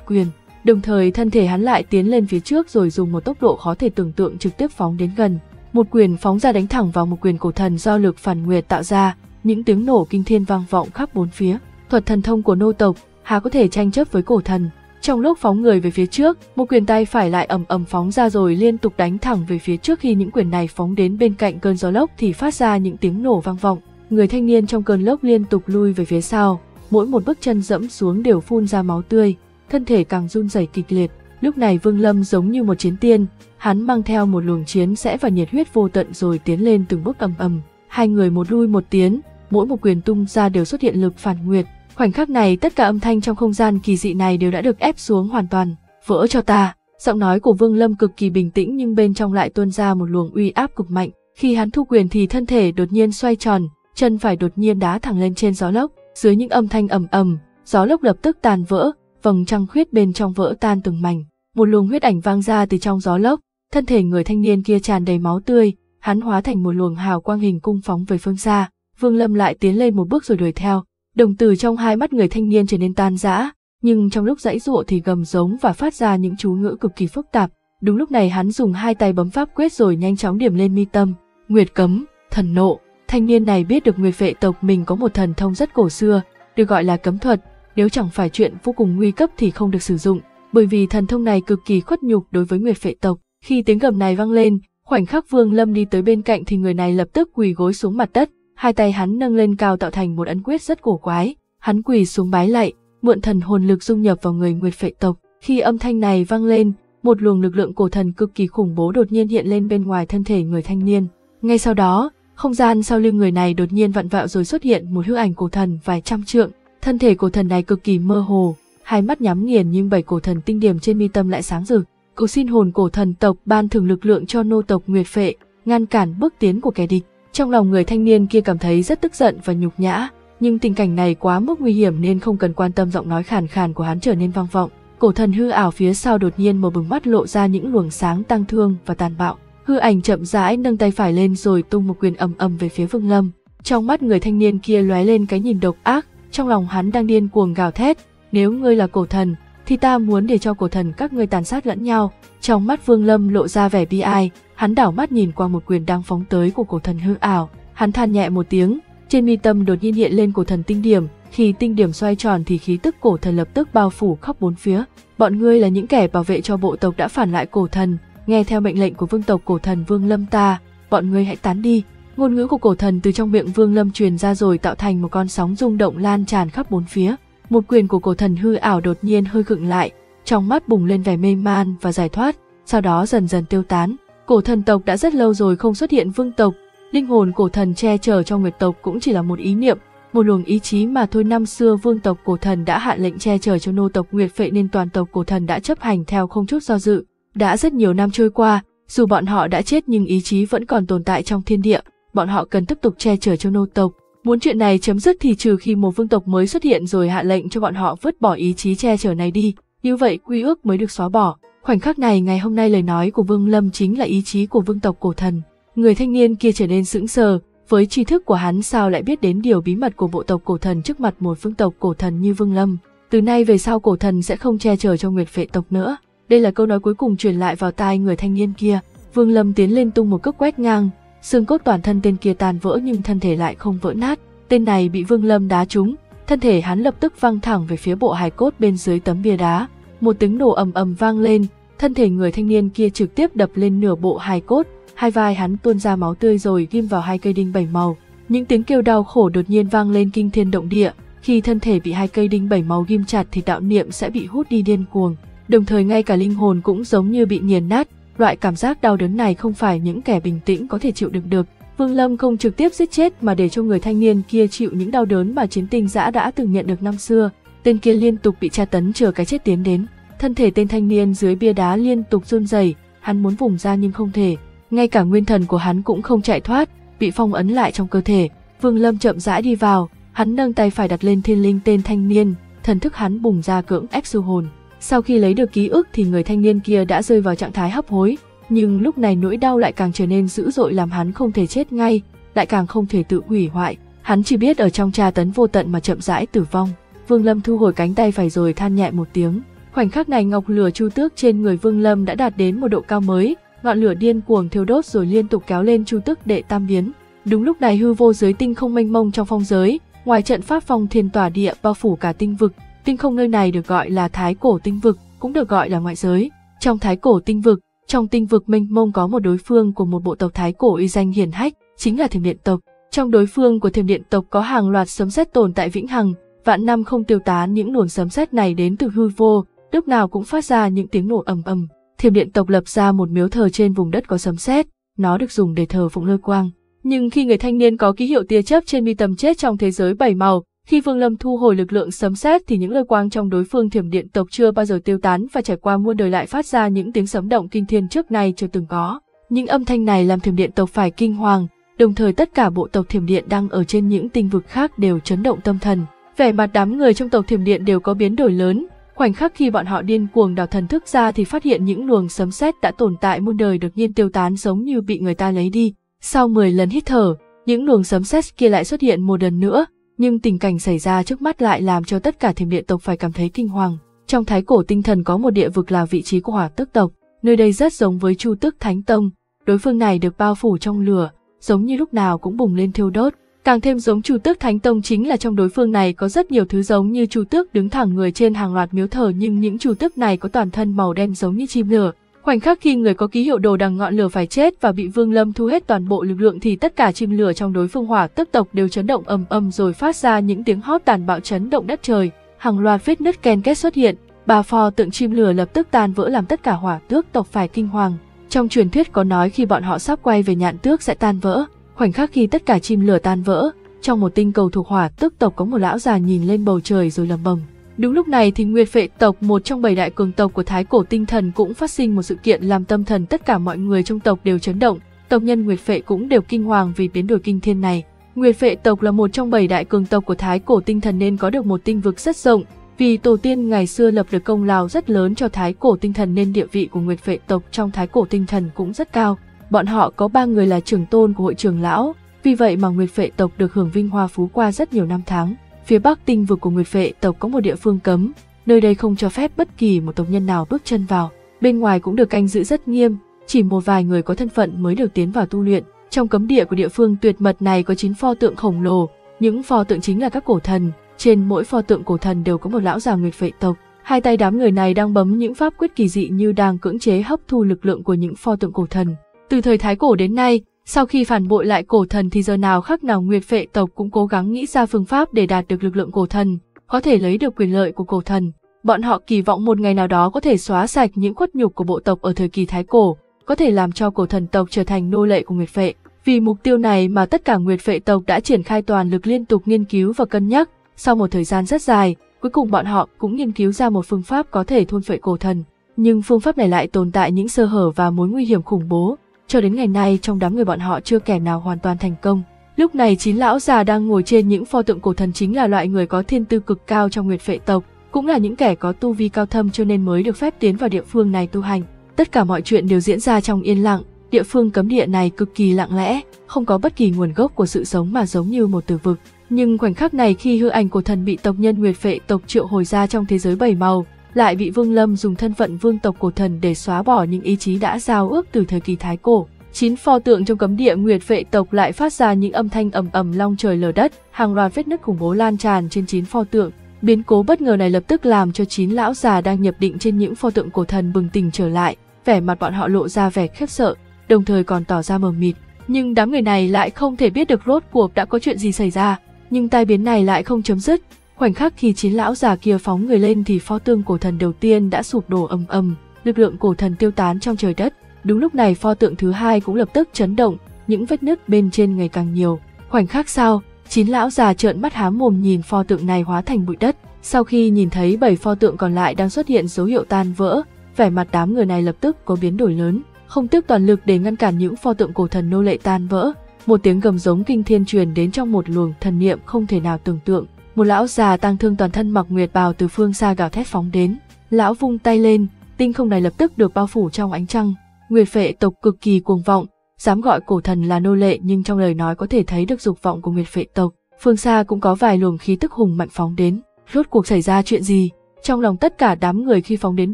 Speaker 1: quyền. Đồng thời thân thể hắn lại tiến lên phía trước rồi dùng một tốc độ khó thể tưởng tượng trực tiếp phóng đến gần. Một quyền phóng ra đánh thẳng vào một quyền cổ thần do lực phản nguyệt tạo ra, những tiếng nổ kinh thiên vang vọng khắp bốn phía. Thuật thần thông của nô tộc, hà có thể tranh chấp với cổ thần, trong lúc phóng người về phía trước, một quyền tay phải lại ầm ầm phóng ra rồi liên tục đánh thẳng về phía trước khi những quyền này phóng đến bên cạnh cơn gió lốc thì phát ra những tiếng nổ vang vọng. Người thanh niên trong cơn lốc liên tục lui về phía sau, mỗi một bước chân dẫm xuống đều phun ra máu tươi, thân thể càng run rẩy kịch liệt. Lúc này Vương Lâm giống như một chiến tiên, hắn mang theo một luồng chiến sẽ và nhiệt huyết vô tận rồi tiến lên từng bước ầm ầm. Hai người một lui một tiến, mỗi một quyền tung ra đều xuất hiện lực phản nguyệt, Khoảnh khắc này tất cả âm thanh trong không gian kỳ dị này đều đã được ép xuống hoàn toàn. Vỡ cho ta, giọng nói của Vương Lâm cực kỳ bình tĩnh nhưng bên trong lại tuôn ra một luồng uy áp cực mạnh. Khi hắn thu quyền thì thân thể đột nhiên xoay tròn, chân phải đột nhiên đá thẳng lên trên gió lốc. Dưới những âm thanh ầm ầm, gió lốc lập tức tàn vỡ, vầng trăng khuyết bên trong vỡ tan từng mảnh. Một luồng huyết ảnh vang ra từ trong gió lốc, thân thể người thanh niên kia tràn đầy máu tươi, hắn hóa thành một luồng hào quang hình cung phóng về phương xa. Vương Lâm lại tiến lên một bước rồi đuổi theo, Đồng tử trong hai mắt người thanh niên trở nên tan rã, nhưng trong lúc dãy dụa thì gầm giống và phát ra những chú ngữ cực kỳ phức tạp. Đúng lúc này hắn dùng hai tay bấm pháp quyết rồi nhanh chóng điểm lên mi tâm, nguyệt cấm, thần nộ, Thanh niên này biết được Nguyệt Vệ tộc mình có một thần thông rất cổ xưa, được gọi là cấm thuật, nếu chẳng phải chuyện vô cùng nguy cấp thì không được sử dụng, bởi vì thần thông này cực kỳ khuất nhục đối với Nguyệt Vệ tộc. Khi tiếng gầm này vang lên, khoảnh khắc Vương Lâm đi tới bên cạnh thì người này lập tức quỳ gối xuống mặt đất, hai tay hắn nâng lên cao tạo thành một ấn quyết rất cổ quái, hắn quỳ xuống bái lạy, mượn thần hồn lực dung nhập vào người Nguyệt Phệ tộc. Khi âm thanh này vang lên, một luồng lực lượng cổ thần cực kỳ khủng bố đột nhiên hiện lên bên ngoài thân thể người thanh niên. Ngay sau đó, không gian sau lưng người này đột nhiên vặn vẹo rồi xuất hiện một hư ảnh cổ thần vài trăm trượng. Thân thể cổ thần này cực kỳ mơ hồ, hai mắt nhắm nghiền nhưng bảy cổ thần tinh điểm trên mi tâm lại sáng rực. Cầu xin hồn cổ thần tộc ban thưởng lực lượng cho nô tộc Nguyệt Phệ, ngăn cản bước tiến của kẻ địch. Trong lòng người thanh niên kia cảm thấy rất tức giận và nhục nhã, nhưng tình cảnh này quá mức nguy hiểm nên không cần quan tâm giọng nói khàn khàn của hắn trở nên vang vọng. Cổ thần hư ảo phía sau đột nhiên mở bừng mắt lộ ra những luồng sáng tăng thương và tàn bạo. Hư ảnh chậm rãi nâng tay phải lên rồi tung một quyền ầm ầm về phía Vương Lâm. Trong mắt người thanh niên kia lóe lên cái nhìn độc ác, trong lòng hắn đang điên cuồng gào thét, nếu ngươi là cổ thần, thì ta muốn để cho cổ thần các ngươi tàn sát lẫn nhau. Trong mắt Vương Lâm lộ ra vẻ bi ai, hắn đảo mắt nhìn qua một quyền đang phóng tới của cổ thần hư ảo, hắn than nhẹ một tiếng, trên mi tâm đột nhiên hiện lên cổ thần tinh điểm, khi tinh điểm xoay tròn thì khí tức cổ thần lập tức bao phủ khắp bốn phía. Bọn ngươi là những kẻ bảo vệ cho bộ tộc đã phản lại cổ thần, nghe theo mệnh lệnh của vương tộc cổ thần Vương Lâm ta, bọn ngươi hãy tán đi. Ngôn ngữ của cổ thần từ trong miệng Vương Lâm truyền ra rồi tạo thành một con sóng rung động lan tràn khắp bốn phía. Một quyền của cổ thần hư ảo đột nhiên hơi khựng lại, trong mắt bùng lên vẻ mê man và giải thoát, sau đó dần dần tiêu tán. Cổ thần tộc đã rất lâu rồi không xuất hiện vương tộc, linh hồn cổ thần che chở cho nguyệt tộc cũng chỉ là một ý niệm, một luồng ý chí mà thôi năm xưa vương tộc cổ thần đã hạ lệnh che chở cho nô tộc nguyệt phệ nên toàn tộc cổ thần đã chấp hành theo không chút do dự. Đã rất nhiều năm trôi qua, dù bọn họ đã chết nhưng ý chí vẫn còn tồn tại trong thiên địa, bọn họ cần tiếp tục che chở cho nô tộc. Muốn chuyện này chấm dứt thì trừ khi một vương tộc mới xuất hiện rồi hạ lệnh cho bọn họ vứt bỏ ý chí che chở này đi, như vậy quy ước mới được xóa bỏ. Khoảnh khắc này ngày hôm nay lời nói của Vương Lâm chính là ý chí của vương tộc cổ thần. Người thanh niên kia trở nên sững sờ, với tri thức của hắn sao lại biết đến điều bí mật của bộ tộc cổ thần trước mặt một vương tộc cổ thần như Vương Lâm. Từ nay về sau cổ thần sẽ không che chở cho Nguyệt vệ tộc nữa. Đây là câu nói cuối cùng truyền lại vào tai người thanh niên kia. Vương Lâm tiến lên tung một cước quét ngang, xương cốt toàn thân tên kia tàn vỡ nhưng thân thể lại không vỡ nát. Tên này bị Vương Lâm đá trúng, thân thể hắn lập tức văng thẳng về phía bộ hài cốt bên dưới tấm bia đá. Một tiếng nổ ầm ầm vang lên, thân thể người thanh niên kia trực tiếp đập lên nửa bộ hài cốt, hai vai hắn tuôn ra máu tươi rồi ghim vào hai cây đinh bảy màu. Những tiếng kêu đau khổ đột nhiên vang lên kinh thiên động địa, khi thân thể bị hai cây đinh bảy màu ghim chặt thì đạo niệm sẽ bị hút đi điên cuồng, đồng thời ngay cả linh hồn cũng giống như bị nghiền nát, loại cảm giác đau đớn này không phải những kẻ bình tĩnh có thể chịu đựng được. Vương Lâm không trực tiếp giết chết mà để cho người thanh niên kia chịu những đau đớn mà chiến tinh dã đã từng nhận được năm xưa. Tên kia liên tục bị tra tấn chờ cái chết tiến đến. Thân thể tên thanh niên dưới bia đá liên tục run rẩy, hắn muốn vùng ra nhưng không thể. Ngay cả nguyên thần của hắn cũng không chạy thoát, bị phong ấn lại trong cơ thể. Vương Lâm chậm rãi đi vào, hắn nâng tay phải đặt lên thiên linh tên thanh niên, thần thức hắn bùng ra cưỡng ép siêu hồn. Sau khi lấy được ký ức thì người thanh niên kia đã rơi vào trạng thái hấp hối, nhưng lúc này nỗi đau lại càng trở nên dữ dội làm hắn không thể chết ngay, lại càng không thể tự hủy hoại. Hắn chỉ biết ở trong tra tấn vô tận mà chậm rãi tử vong. Vương Lâm thu hồi cánh tay phải rồi than nhẹ một tiếng. Khoảnh khắc này ngọc lửa chu tước trên người Vương Lâm đã đạt đến một độ cao mới, ngọn lửa điên cuồng thiêu đốt rồi liên tục kéo lên chu tước đệ tam biến. Đúng lúc này hư vô giới tinh không mênh mông trong phong giới, ngoài trận pháp phong thiên tỏa địa bao phủ cả tinh vực, tinh không nơi này được gọi là thái cổ tinh vực, cũng được gọi là ngoại giới. Trong thái cổ tinh vực, trong tinh vực mênh mông có một đối phương của một bộ tộc thái cổ uy danh hiển hách, chính là thiểm điện tộc. Trong đối phương của thiểm điện tộc có hàng loạt sấm sét tồn tại vĩnh hằng, vạn năm không tiêu tán những luồng sấm sét này đến từ hư vô, lúc nào cũng phát ra những tiếng nổ ầm ầm. Thiểm điện tộc lập ra một miếu thờ trên vùng đất có sấm sét, nó được dùng để thờ phụng lôi quang. Nhưng khi người thanh niên có ký hiệu tia chớp trên mi tâm chết trong thế giới bảy màu, khi Vương Lâm thu hồi lực lượng sấm sét thì những lôi quang trong đối phương thiểm điện tộc chưa bao giờ tiêu tán và trải qua muôn đời lại phát ra những tiếng sấm động kinh thiên trước nay chưa từng có. Những âm thanh này làm thiểm điện tộc phải kinh hoàng, đồng thời tất cả bộ tộc thiểm điện đang ở trên những tinh vực khác đều chấn động tâm thần. Vẻ mặt đám người trong tộc thiểm điện đều có biến đổi lớn, khoảnh khắc khi bọn họ điên cuồng đào thần thức ra thì phát hiện những luồng sấm sét đã tồn tại muôn đời đột nhiên tiêu tán giống như bị người ta lấy đi. Sau 10 lần hít thở, những luồng sấm sét kia lại xuất hiện một lần nữa, nhưng tình cảnh xảy ra trước mắt lại làm cho tất cả thiểm điện tộc phải cảm thấy kinh hoàng. Trong thái cổ tinh thần có một địa vực là vị trí của hỏa tức tộc, nơi đây rất giống với Chu Tức Thánh Tông, đối phương này được bao phủ trong lửa, giống như lúc nào cũng bùng lên thiêu đốt. Càng thêm giống Chu Tước Thánh Tông chính là trong đối phương này có rất nhiều thứ giống như Chu Tước đứng thẳng người trên hàng loạt miếu thờ nhưng những Chu Tước này có toàn thân màu đen giống như chim lửa. Khoảnh khắc khi người có ký hiệu đồ đằng ngọn lửa phải chết và bị Vương Lâm thu hết toàn bộ lực lượng thì tất cả chim lửa trong đối phương hỏa tức tộc đều chấn động ầm ầm rồi phát ra những tiếng hót tàn bạo chấn động đất trời. Hàng loạt vết nứt ken kết xuất hiện, bà phò tượng chim lửa lập tức tan vỡ làm tất cả hỏa tước tộc phải kinh hoàng. Trong truyền thuyết có nói khi bọn họ sắp quay về nhạn tước sẽ tan vỡ. Khoảnh khắc khi tất cả chim lửa tan vỡ, trong một tinh cầu thuộc hỏa tước tộc có một lão già nhìn lên bầu trời rồi lầm bầm. Đúng lúc này thì Nguyệt Phệ tộc, một trong bảy đại cường tộc của Thái Cổ Tinh Thần cũng phát sinh một sự kiện làm tâm thần tất cả mọi người trong tộc đều chấn động, tộc nhân Nguyệt Phệ cũng đều kinh hoàng vì biến đổi kinh thiên này. Nguyệt Phệ tộc là một trong bảy đại cường tộc của Thái Cổ Tinh Thần nên có được một tinh vực rất rộng, vì tổ tiên ngày xưa lập được công lao rất lớn cho Thái Cổ Tinh Thần nên địa vị của Nguyệt Phệ tộc trong Thái Cổ Tinh Thần cũng rất cao. Bọn họ có ba người là trưởng tôn của hội trưởng lão, vì vậy mà Nguyệt Phệ tộc được hưởng vinh hoa phú qua rất nhiều năm tháng. Phía bắc tinh vực của Nguyệt Phệ tộc có một địa phương cấm, nơi đây không cho phép bất kỳ một tộc nhân nào bước chân vào. Bên ngoài cũng được canh giữ rất nghiêm, chỉ một vài người có thân phận mới được tiến vào tu luyện. Trong cấm địa của địa phương tuyệt mật này có 9 pho tượng khổng lồ, những pho tượng chính là các cổ thần, trên mỗi pho tượng cổ thần đều có một lão già Nguyệt Phệ tộc. Hai tay đám người này đang bấm những pháp quyết kỳ dị như đang cưỡng chế hấp thu lực lượng của những pho tượng cổ thần. Từ thời Thái Cổ đến nay, sau khi phản bội lại cổ thần thì giờ nào khác nào Nguyệt Phệ tộc cũng cố gắng nghĩ ra phương pháp để đạt được lực lượng cổ thần, có thể lấy được quyền lợi của cổ thần. Bọn họ kỳ vọng một ngày nào đó có thể xóa sạch những khuất nhục của bộ tộc ở thời kỳ Thái Cổ, có thể làm cho cổ thần tộc trở thành nô lệ của Nguyệt Phệ. Vì mục tiêu này mà tất cả Nguyệt Phệ tộc đã triển khai toàn lực liên tục nghiên cứu và cân nhắc, sau một thời gian rất dài, cuối cùng bọn họ cũng nghiên cứu ra một phương pháp có thể thôn phệ cổ thần. Nhưng phương pháp này lại tồn tại những sơ hở và mối nguy hiểm khủng bố, cho đến ngày nay trong đám người bọn họ chưa kẻ nào hoàn toàn thành công. Lúc này chín lão già đang ngồi trên những pho tượng cổ thần chính là loại người có thiên tư cực cao trong nguyệt vệ tộc, cũng là những kẻ có tu vi cao thâm cho nên mới được phép tiến vào địa phương này tu hành. Tất cả mọi chuyện đều diễn ra trong yên lặng, địa phương cấm địa này cực kỳ lặng lẽ, không có bất kỳ nguồn gốc của sự sống mà giống như một tử vực. Nhưng khoảnh khắc này khi hư ảnh của thần bị tộc nhân Nguyệt Phệ tộc triệu hồi ra trong thế giới bảy màu, lại bị Vương Lâm dùng thân phận vương tộc cổ thần để xóa bỏ những ý chí đã giao ước từ thời kỳ thái cổ. Chín pho tượng trong cấm địa Nguyệt Vệ tộc lại phát ra những âm thanh ầm ầm long trời lở đất, hàng loạt vết nứt khủng bố lan tràn trên chín pho tượng. Biến cố bất ngờ này lập tức làm cho chín lão già đang nhập định trên những pho tượng cổ thần bừng tỉnh trở lại, vẻ mặt bọn họ lộ ra vẻ khiếp sợ, đồng thời còn tỏ ra mờ mịt. Nhưng đám người này lại không thể biết được rốt cuộc đã có chuyện gì xảy ra, nhưng tai biến này lại không chấm dứt, Khoảnh khắc khi chín lão già kia phóng người lên thì pho tượng cổ thần đầu tiên đã sụp đổ ầm ầm, lực lượng cổ thần tiêu tán trong trời đất. Đúng lúc này pho tượng thứ hai cũng lập tức chấn động, những vết nứt bên trên ngày càng nhiều. Khoảnh khắc sau, chín lão già trợn mắt há mồm nhìn pho tượng này hóa thành bụi đất. Sau khi nhìn thấy bảy pho tượng còn lại đang xuất hiện dấu hiệu tan vỡ, vẻ mặt đám người này lập tức có biến đổi lớn, không tiếc toàn lực để ngăn cản những pho tượng cổ thần nô lệ tan vỡ. Một tiếng gầm giống kinh thiên truyền đến trong một luồng thần niệm không thể nào tưởng tượng, một lão già tăng thương toàn thân mặc nguyệt bào từ phương xa gào thét phóng đến. Lão vung tay lên, tinh không này lập tức được bao phủ trong ánh trăng. Nguyệt phệ tộc cực kỳ cuồng vọng, dám gọi cổ thần là nô lệ nhưng trong lời nói có thể thấy được dục vọng của Nguyệt phệ tộc. Phương xa cũng có vài luồng khí tức hùng mạnh phóng đến. Rốt cuộc xảy ra chuyện gì? Trong lòng tất cả đám người khi phóng đến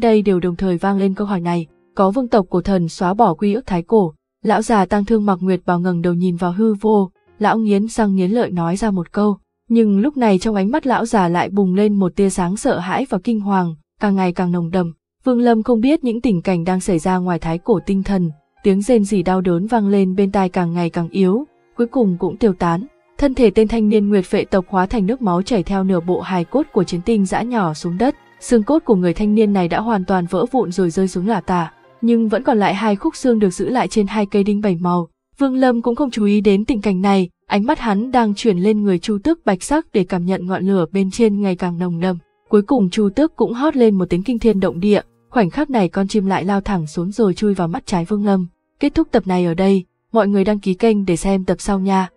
Speaker 1: đây đều đồng thời vang lên câu hỏi này. Có vương tộc cổ thần xóa bỏ quy ước thái cổ. Lão già tăng thương mặc nguyệt bào ngẩng đầu nhìn vào hư vô. Lão nghiến răng nghiến lợi nói ra một câu. Nhưng lúc này trong ánh mắt lão già lại bùng lên một tia sáng sợ hãi và kinh hoàng, càng ngày càng nồng đầm. Vương Lâm không biết những tình cảnh đang xảy ra ngoài thái cổ tinh thần, tiếng rên rỉ đau đớn vang lên bên tai càng ngày càng yếu, cuối cùng cũng tiêu tán. Thân thể tên thanh niên nguyệt phệ tộc hóa thành nước máu chảy theo nửa bộ hài cốt của chiến tinh dã nhỏ xuống đất. Xương cốt của người thanh niên này đã hoàn toàn vỡ vụn rồi rơi xuống lả tả, nhưng vẫn còn lại hai khúc xương được giữ lại trên hai cây đinh bảy màu. Vương Lâm cũng không chú ý đến tình cảnh này, ánh mắt hắn đang chuyển lên người Chu Tước bạch sắc để cảm nhận ngọn lửa bên trên ngày càng nồng đậm. Cuối cùng Chu Tước cũng hót lên một tiếng kinh thiên động địa, khoảnh khắc này con chim lại lao thẳng xuống rồi chui vào mắt trái Vương Lâm. Kết thúc tập này ở đây, mọi người đăng ký kênh để xem tập sau nha.